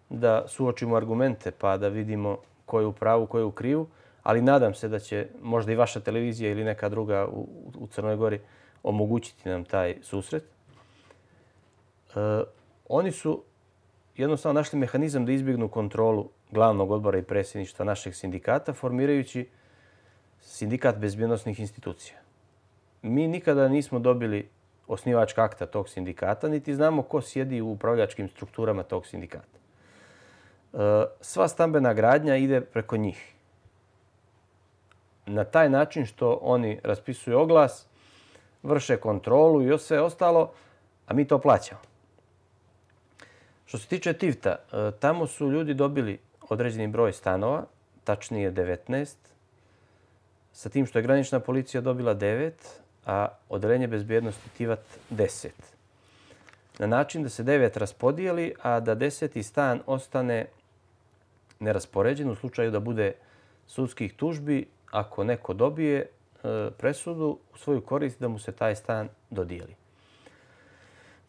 da suočimo argumente pa da vidimo ko je u pravu, ko je u krivu, ali nadam se da će možda i vaša televizija ili neka druga u, u Crnoj Gori omogućiti nam taj susret. E, oni su jednostavno našli mehanizam da izbjegnu kontrolu glavnog odbora i predsjedništva našeg sindikata, formirajući sindikat bezbjednostnih institucija. Mi nikada nismo dobili osnivačka akta tog sindikata, niti znamo ko sjedi u upravljačkim strukturama tog sindikata. E, sva stambena gradnja ide preko njih. Na taj način što oni raspisuju oglas, vrše kontrolu i sve ostalo, a mi to plaćamo. Što se tiče Tivta, e, tamo su ljudi dobili određeni broj stanova, tačnije 19, sa tim što je granična policija dobila 9, a odeljenje bezbjednosti Tivat 10. Na način da se 9 raspodijeli, a da 10. stan ostane neraspoređen u slučaju da bude sudskih tužbi ako neko dobije e, presudu u svoju korist da mu se taj stan dodijeli.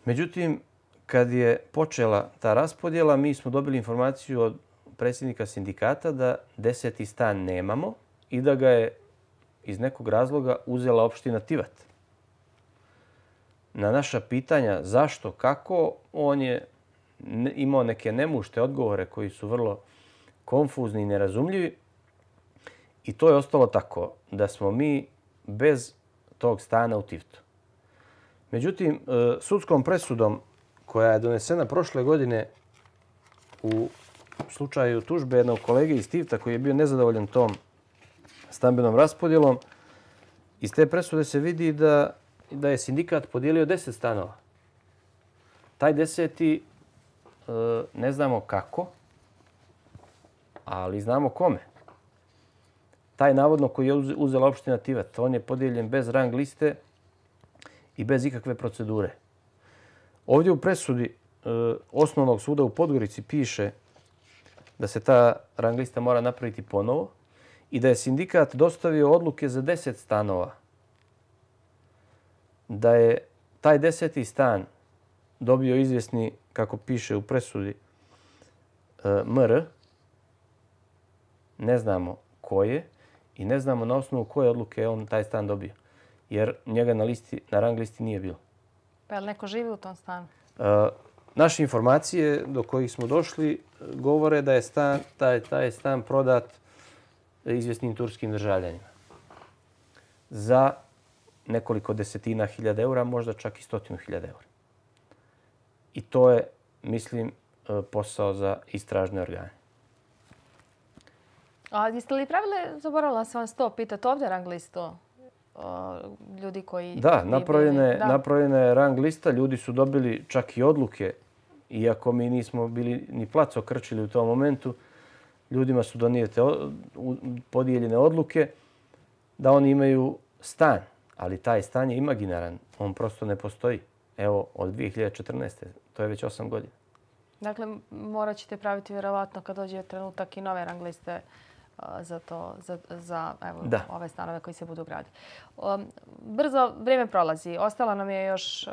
Međutim, kad je počela ta raspodjela, mi smo dobili informaciju od predsjednika sindikata da deseti stan nemamo i da ga je iz nekog razloga uzela opština Tivat. Na naša pitanja zašto, kako, on je imao neke nemušte odgovore koji su vrlo konfuzni i nerazumljivi. I to je ostalo tako da smo mi bez tog stana u Tivtu. Međutim, e, sudskom presudom koja je donesena prošle godine u slučaju tužbe jednog kolege iz Tivta koji je bio nezadovoljan tom stambenom raspodjelom, iz te presude se vidi da, da je sindikat podijelio 10 stanova. Taj deseti e, ne znamo kako, ali znamo kome. Taj navodno koji je uzela opština Tivat, on je podijeljen bez rang liste i bez ikakve procedure. Ovdje u presudi e, osnovnog suda u Podgorici piše da se ta rang lista mora napraviti ponovo i da je sindikat dostavio odluke za 10 stanova. Da je taj deseti stan dobio izvjesni, kako piše u presudi, e, MR, ne znamo ko je i ne znamo na osnovu koje odluke je on taj stan dobio. Jer njega na, listi, na rang listi nije bilo. Pa je li neko živi u tom stanu? E, naše informacije do kojih smo došli govore da je stan, taj, taj stan prodat izvjesnim turskim državljanima za nekoliko desetina hiljada eura, možda čak i stotinu hiljada eura. I to je, mislim, e, posao za istražne organe. A jeste li pravile, zaboravila sam vas to pitati, ovdje rang listu ljudi koji... Da, napravljene, da. napravljena je rang lista. Ljudi su dobili čak i odluke, iako mi nismo bili ni plac okrčili u tom momentu. Ljudima su donijete podijeljene odluke da oni imaju stan, ali taj stan je imaginaran. On prosto ne postoji. Evo, od 2014. To je već 8 godina. Dakle, morat ćete praviti vjerovatno kad dođe trenutak i nove rang liste za, to, za, za evo, da. ove stanove koji se budu graditi. Um, brzo vrijeme prolazi. Ostalo nam je još uh,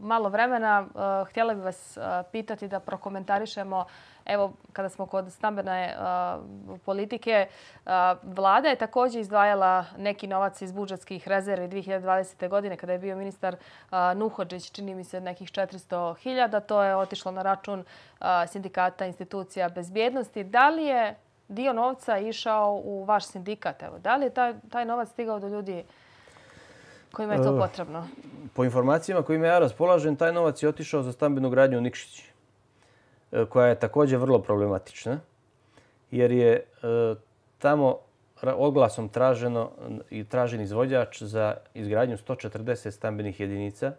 malo vremena. Uh, htjela bih vas uh, pitati da prokomentarišemo Evo, kada smo kod stambene uh, politike, uh, vlada je također izdvajala neki novac iz budžetskih rezervi 2020. godine kada je bio ministar uh, Nuhođić, čini mi se nekih 400.000. To je otišlo na račun sindikata institucija bezbjednosti. Da li je dio novca išao u vaš sindikat. Evo, da li je taj, taj novac stigao do ljudi kojima je to potrebno? Po informacijama kojima ja raspolažem, taj novac je otišao za stambenu gradnju u Nikšići, e, E, koja je također vrlo problematična, jer je e, tamo oglasom traženo i tražen izvođač za izgradnju 140 stambenih jedinica,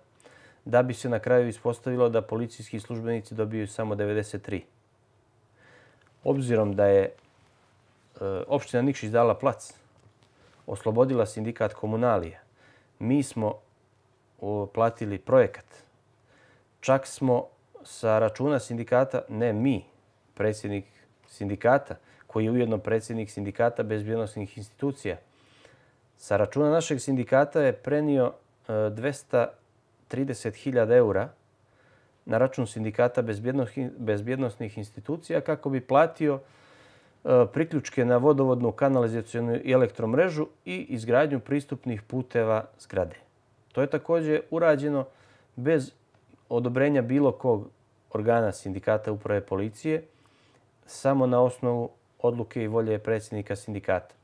da bi se na kraju ispostavilo da policijski službenici dobiju samo 93. Obzirom da je e, opština Nikšić dala plac, oslobodila sindikat komunalije. Mi smo platili projekat. Čak smo sa računa sindikata, ne mi, predsjednik sindikata, koji je ujedno predsjednik sindikata bezbjednostnih institucija, sa računa našeg sindikata je prenio e, 230.000 eura na račun sindikata bezbjednostnih institucija kako bi platio e, priključke na vodovodnu kanalizacijonu i elektromrežu i izgradnju pristupnih puteva zgrade. To je također urađeno bez odobrenja bilo kog organa sindikata uprave policije, samo na osnovu odluke i volje predsjednika sindikata.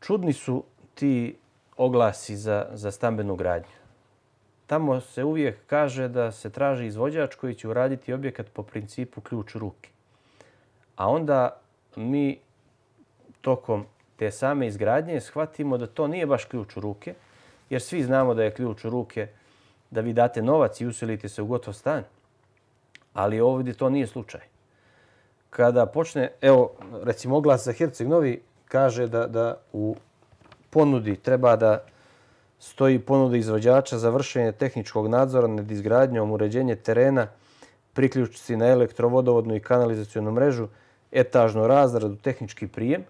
Čudni su ti oglasi za, za stambenu gradnju. Tamo se uvijek kaže da se traži izvođač koji će uraditi objekat po principu ključ ruke. A onda mi tokom te same izgradnje shvatimo da to nije baš ključ u ruke, jer svi znamo da je ključ u ruke da vi date novac i uselite se u gotov stan. Ali ovdje to nije slučaj. Kada počne, evo, recimo oglas za Herceg Novi kaže da, da u ponudi treba da stoji ponuda izvođača za vršenje tehničkog nadzora nad izgradnjom, uređenje terena, priključci na elektrovodovodnu i kanalizacijonu mrežu, etažnu razradu, tehnički prijem,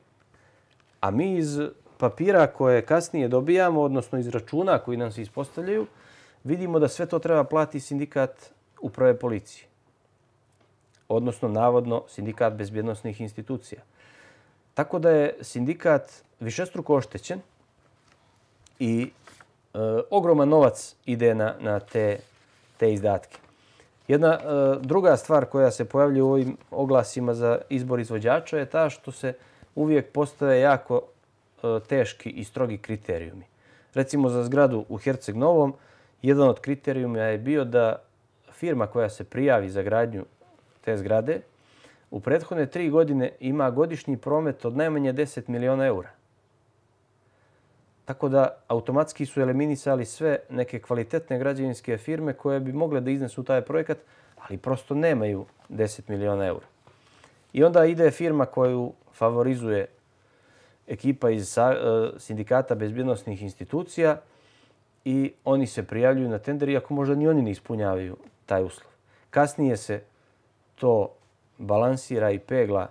a mi iz papira koje kasnije dobijamo, odnosno iz računa koji nam se ispostavljaju, vidimo da sve to treba plati sindikat uprave policije. Odnosno, navodno, sindikat bezbjednostnih institucija. Tako da je sindikat višestruko oštećen i e, ogroman novac ide na, na te, te izdatke. Jedna e, druga stvar koja se pojavlja u ovim oglasima za izbor izvođača je ta što se uvijek postave jako e, teški i strogi kriterijumi. Recimo za zgradu u Herceg Novom, jedan od kriterijuma je bio da firma koja se prijavi za gradnju te zgrade u prethodne tri godine ima godišnji promet od najmanje 10 miliona eura. Tako da automatski su eliminisali sve neke kvalitetne građevinske firme koje bi mogle da iznesu taj projekat, ali prosto nemaju 10 miliona eura. I onda ide firma koju favorizuje ekipa iz sindikata bezbjednostnih institucija i oni se prijavljuju na tender, iako možda ni oni ne ispunjavaju taj uslov. Kasnije se to balansira i pegla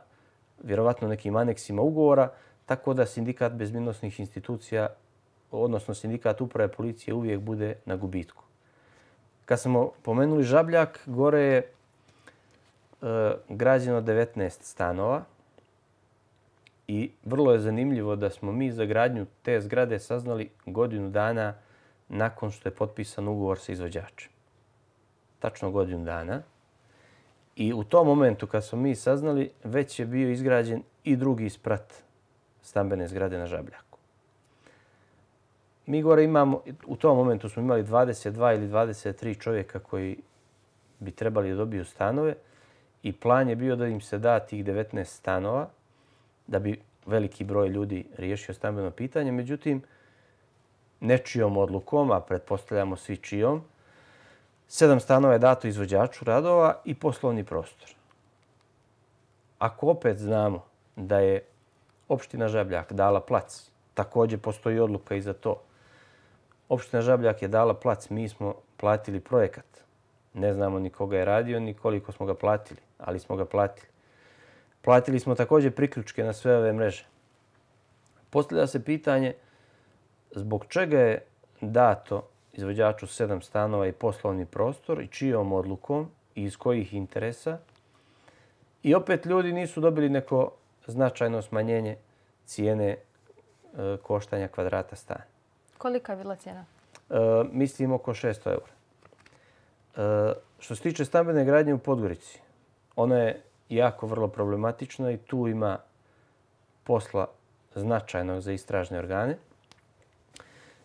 vjerovatno nekim aneksima ugovora, tako da sindikat bezbjednostnih institucija odnosno sindikat uprave policije uvijek bude na gubitku. Kad smo pomenuli Žabljak, gore je e, građeno 19 stanova i vrlo je zanimljivo da smo mi za gradnju te zgrade saznali godinu dana nakon što je potpisan ugovor sa izvođačem. tačno godinu dana. I u tom momentu kad smo mi saznali, već je bio izgrađen i drugi sprat stambene zgrade na Žabljaku. Mi gore imamo, u tom momentu smo imali 22 ili 23 čovjeka koji bi trebali da dobiju stanove i plan je bio da im se da tih 19 stanova da bi veliki broj ljudi riješio stambeno pitanje. Međutim, nečijom odlukom, a pretpostavljamo svi čijom, sedam stanova je dato izvođaču radova i poslovni prostor. Ako opet znamo da je opština Žabljak dala plac, također postoji odluka i za to. Opština Žabljak je dala plac, mi smo platili projekat. Ne znamo ni koga je radio, ni koliko smo ga platili, ali smo ga platili. Platili smo također priključke na sve ove mreže. Postavlja se pitanje zbog čega je dato izvođaču sedam stanova i poslovni prostor i čijom odlukom i iz kojih interesa. I opet ljudi nisu dobili neko značajno smanjenje cijene e, koštanja kvadrata stana. Kolika je bila cijena? E, mislim oko 600 eura. E, što se tiče stambene gradnje u Podgorici, ona je jako vrlo problematična i tu ima posla značajnog za istražne organe.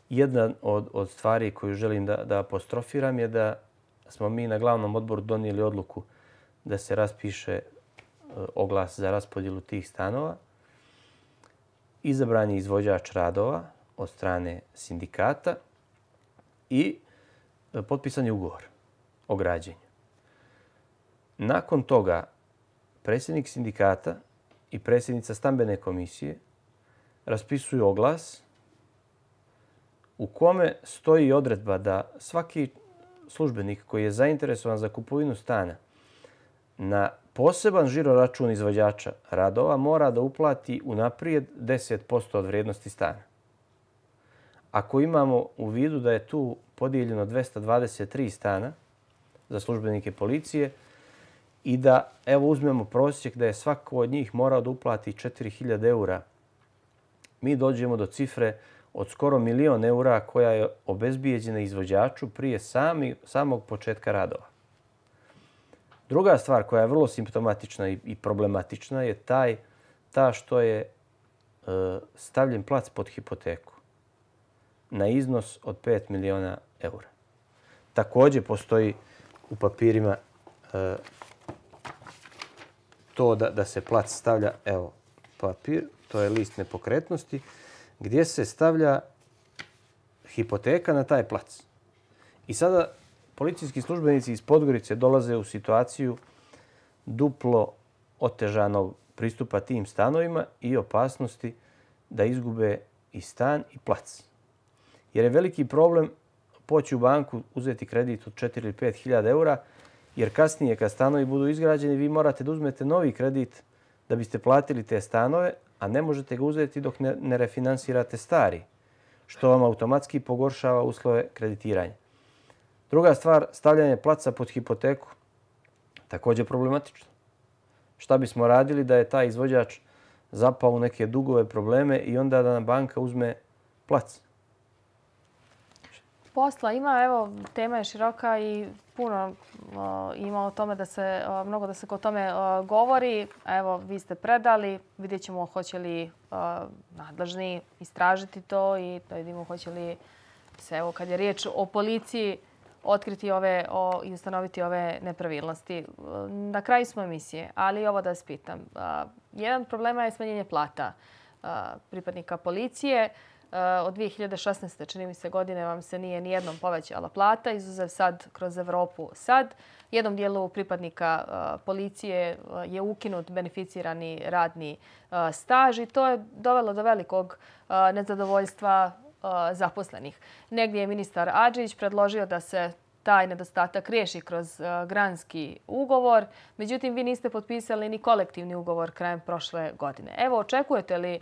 Jedna od, od stvari koju želim da, da apostrofiram je da smo mi na glavnom odboru donijeli odluku da se raspiše e, oglas za raspodjelu tih stanova. Izabran je izvođač radova od strane sindikata i e, potpisan je ugovor o građenju. Nakon toga predsjednik sindikata i predsjednica stambene komisije raspisuju oglas u kome stoji odredba da svaki službenik koji je zainteresovan za kupovinu stana na poseban žiro račun izvođača radova mora da uplati u naprijed 10% od vrijednosti stana. Ako imamo u vidu da je tu podijeljeno 223 stana za službenike policije i da evo uzmemo prosjek da je svako od njih morao da uplati 4000 eura, mi dođemo do cifre od skoro milion eura koja je obezbijeđena izvođaču prije sami, samog početka radova. Druga stvar koja je vrlo simptomatična i, i problematična je taj ta što je e, stavljen plac pod hipoteku na iznos od 5 miliona eura. Također postoji u papirima e, to da, da se plac stavlja, evo, papir, to je list nepokretnosti, gdje se stavlja hipoteka na taj plac. I sada policijski službenici iz Podgorice dolaze u situaciju duplo otežanog pristupa tim stanovima i opasnosti da izgube i stan i plac. Jer je veliki problem poći u banku, uzeti kredit od 4 ili 5 hiljada eura, jer kasnije kad stanovi budu izgrađeni, vi morate da uzmete novi kredit da biste platili te stanove, a ne možete ga uzeti dok ne, ne refinansirate stari, što vam automatski pogoršava uslove kreditiranja. Druga stvar, stavljanje placa pod hipoteku, također problematično. Šta bismo radili da je taj izvođač zapao u neke dugove probleme i onda da nam banka uzme plac? Posla ima, evo, tema je široka i puno ima o tome da se, mnogo da se o tome govori. Evo, vi ste predali, vidjet ćemo hoće li nadležni istražiti to i da vidimo hoće li se, evo, kad je riječ o policiji, otkriti ove o, i ustanoviti ove nepravilnosti. Na kraju smo emisije, ali ovo da vas pitam. Jedan problema je smanjenje plata pripadnika policije. Eh, od 2016. čini mi se godine vam se nije ni jednom povećala plata, izuzev sad kroz Evropu sad. Jednom dijelu pripadnika eh, policije eh, je ukinut beneficirani radni staž i to je dovelo do velikog nezadovoljstva zaposlenih. Negdje je ministar Adžić predložio da se taj nedostatak riješi kroz granski ugovor. Međutim, vi niste potpisali ni kolektivni ugovor krajem prošle godine. Evo, očekujete li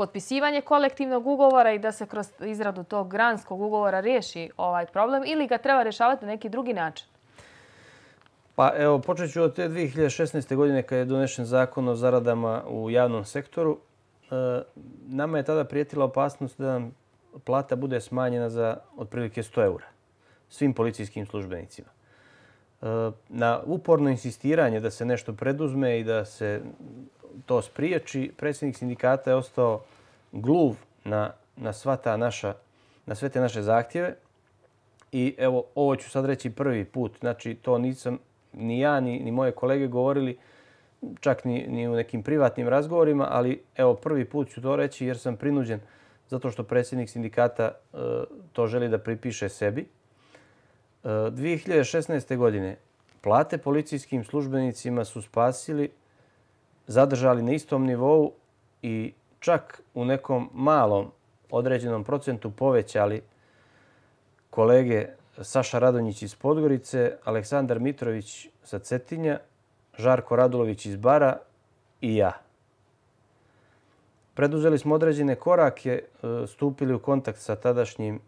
potpisivanje kolektivnog ugovora i da se kroz izradu tog granskog ugovora riješi ovaj problem ili ga treba rješavati na neki drugi način? Pa evo, počet ću od te 2016. godine kada je donešen zakon o zaradama u javnom sektoru. E, nama je tada prijetila opasnost da nam plata bude smanjena za otprilike 100 eura svim policijskim službenicima na uporno insistiranje da se nešto preduzme i da se to spriječi, predsjednik sindikata je ostao gluv na, na sva ta naša, na sve te naše zahtjeve. I evo, ovo ću sad reći prvi put. Znači, to nisam ni ja, ni, ni moje kolege govorili, čak ni, ni u nekim privatnim razgovorima, ali evo, prvi put ću to reći jer sam prinuđen zato što predsjednik sindikata e, to želi da pripiše sebi. 2016. godine plate policijskim službenicima su spasili, zadržali na istom nivou i čak u nekom malom određenom procentu povećali kolege Saša Radonjić iz Podgorice, Aleksandar Mitrović sa Cetinja, Žarko Radulović iz Bara i ja. Preduzeli smo određene korake, e, stupili u kontakt sa tadašnjim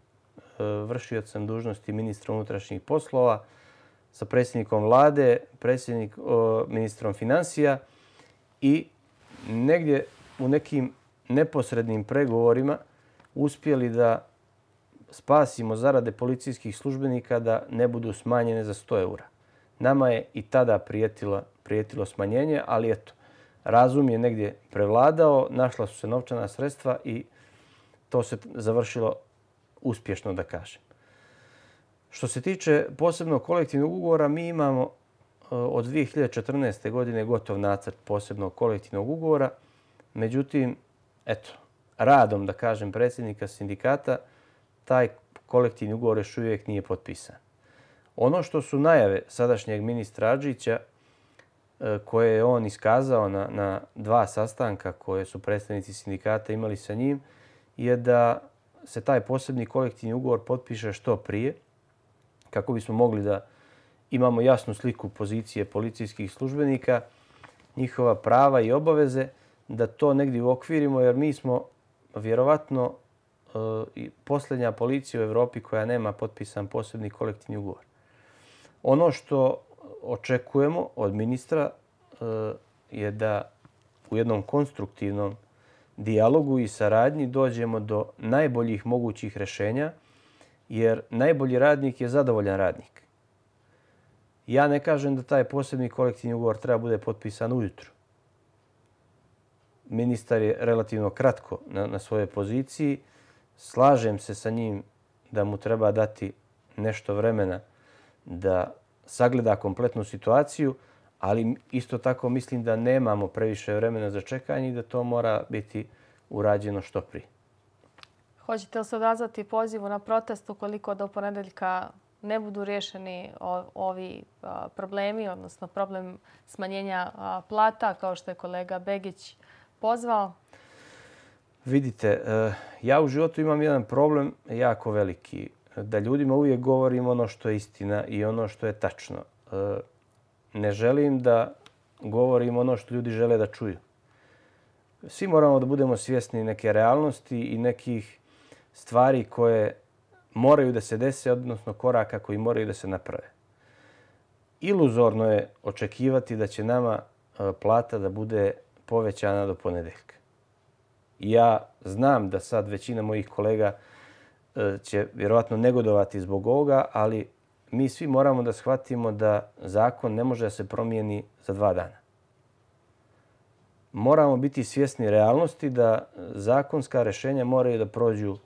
E, vršiocem dužnosti ministra unutrašnjih poslova, sa predsjednikom vlade, predsjednik, ministrom financija i negdje u nekim neposrednim pregovorima uspjeli da spasimo zarade policijskih službenika da ne budu smanjene za 100 eura. Nama je i tada prijetilo, prijetilo smanjenje, ali eto, razum je negdje prevladao, našla su se novčana sredstva i to se završilo uspješno da kažem. Što se tiče posebno kolektivnog ugovora, mi imamo e, od 2014. godine gotov nacrt posebnog kolektivnog ugovora. Međutim, eto, radom, da kažem, predsjednika sindikata, taj kolektivni ugovor još uvijek nije potpisan. Ono što su najave sadašnjeg ministra Adžića, e, koje je on iskazao na, na dva sastanka koje su predstavnici sindikata imali sa njim, je da se taj posebni kolektivni ugovor potpiše što prije, kako bismo mogli da imamo jasnu sliku pozicije policijskih službenika, njihova prava i obaveze, da to negdje uokvirimo, jer mi smo vjerovatno e, posljednja policija u Evropi koja nema potpisan posebni kolektivni ugovor. Ono što očekujemo od ministra e, je da u jednom konstruktivnom dijalogu i saradnji dođemo do najboljih mogućih rešenja, jer najbolji radnik je zadovoljan radnik. Ja ne kažem da taj posebni kolektivni ugovor treba bude potpisan ujutru. Ministar je relativno kratko na, na svojoj poziciji. Slažem se sa njim da mu treba dati nešto vremena da sagleda kompletnu situaciju, ali isto tako mislim da nemamo previše vremena za čekanje i da to mora biti urađeno što prije. Hoćete li se odazvati pozivu na protest ukoliko do ponedeljka ne budu rješeni ovi problemi, odnosno problem smanjenja plata, kao što je kolega Begić pozvao? Vidite, e, ja u životu imam jedan problem jako veliki. Da ljudima uvijek govorim ono što je istina i ono što je tačno. Ne želim da govorim ono što ljudi žele da čuju. Svi moramo da budemo svjesni neke realnosti i nekih stvari koje moraju da se dese, odnosno koraka koji moraju da se naprave. Iluzorno je očekivati da će nama e, plata da bude povećana do ponedeljka. Ja znam da sad većina mojih kolega e, će vjerovatno negodovati zbog ovoga, ali mi svi moramo da shvatimo da zakon ne može da se promijeni za dva dana. Moramo biti svjesni realnosti da zakonska rešenja moraju da prođu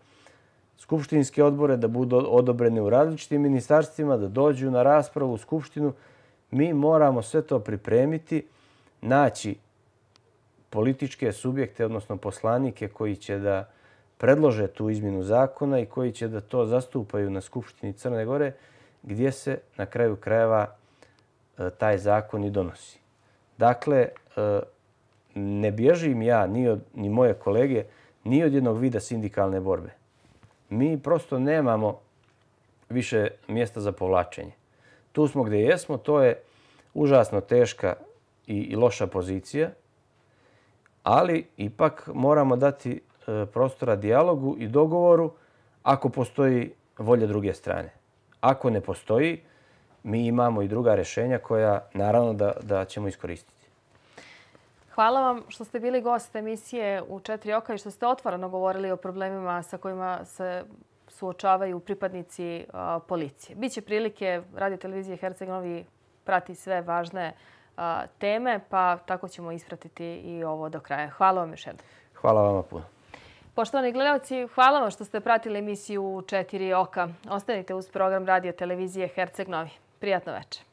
skupštinske odbore, da budu odobrene u različitim ministarstvima, da dođu na raspravu u skupštinu. Mi moramo sve to pripremiti, naći političke subjekte, odnosno poslanike koji će da predlože tu izmjenu zakona i koji će da to zastupaju na Skupštini Crne Gore, gdje se na kraju krajeva e, taj zakon i donosi. Dakle, e, ne bježim ja, ni, od, ni moje kolege, ni od jednog vida sindikalne borbe. Mi prosto nemamo više mjesta za povlačenje. Tu smo gdje jesmo, to je užasno teška i, i loša pozicija, ali ipak moramo dati e, prostora dijalogu i dogovoru ako postoji volja druge strane. Ako ne postoji, mi imamo i druga rešenja koja naravno da, da ćemo iskoristiti. Hvala vam što ste bili gost emisije u Četiri oka i što ste otvoreno govorili o problemima sa kojima se suočavaju pripadnici policije. Biće prilike Radio Televizije Herceg Novi prati sve važne teme, pa tako ćemo ispratiti i ovo do kraja. Hvala vam još jednom. Hvala vama puno. Poštovani gledalci, hvala vam što ste pratili emisiju Četiri oka. Ostanite uz program radio televizije Herceg Novi. Prijatno večer.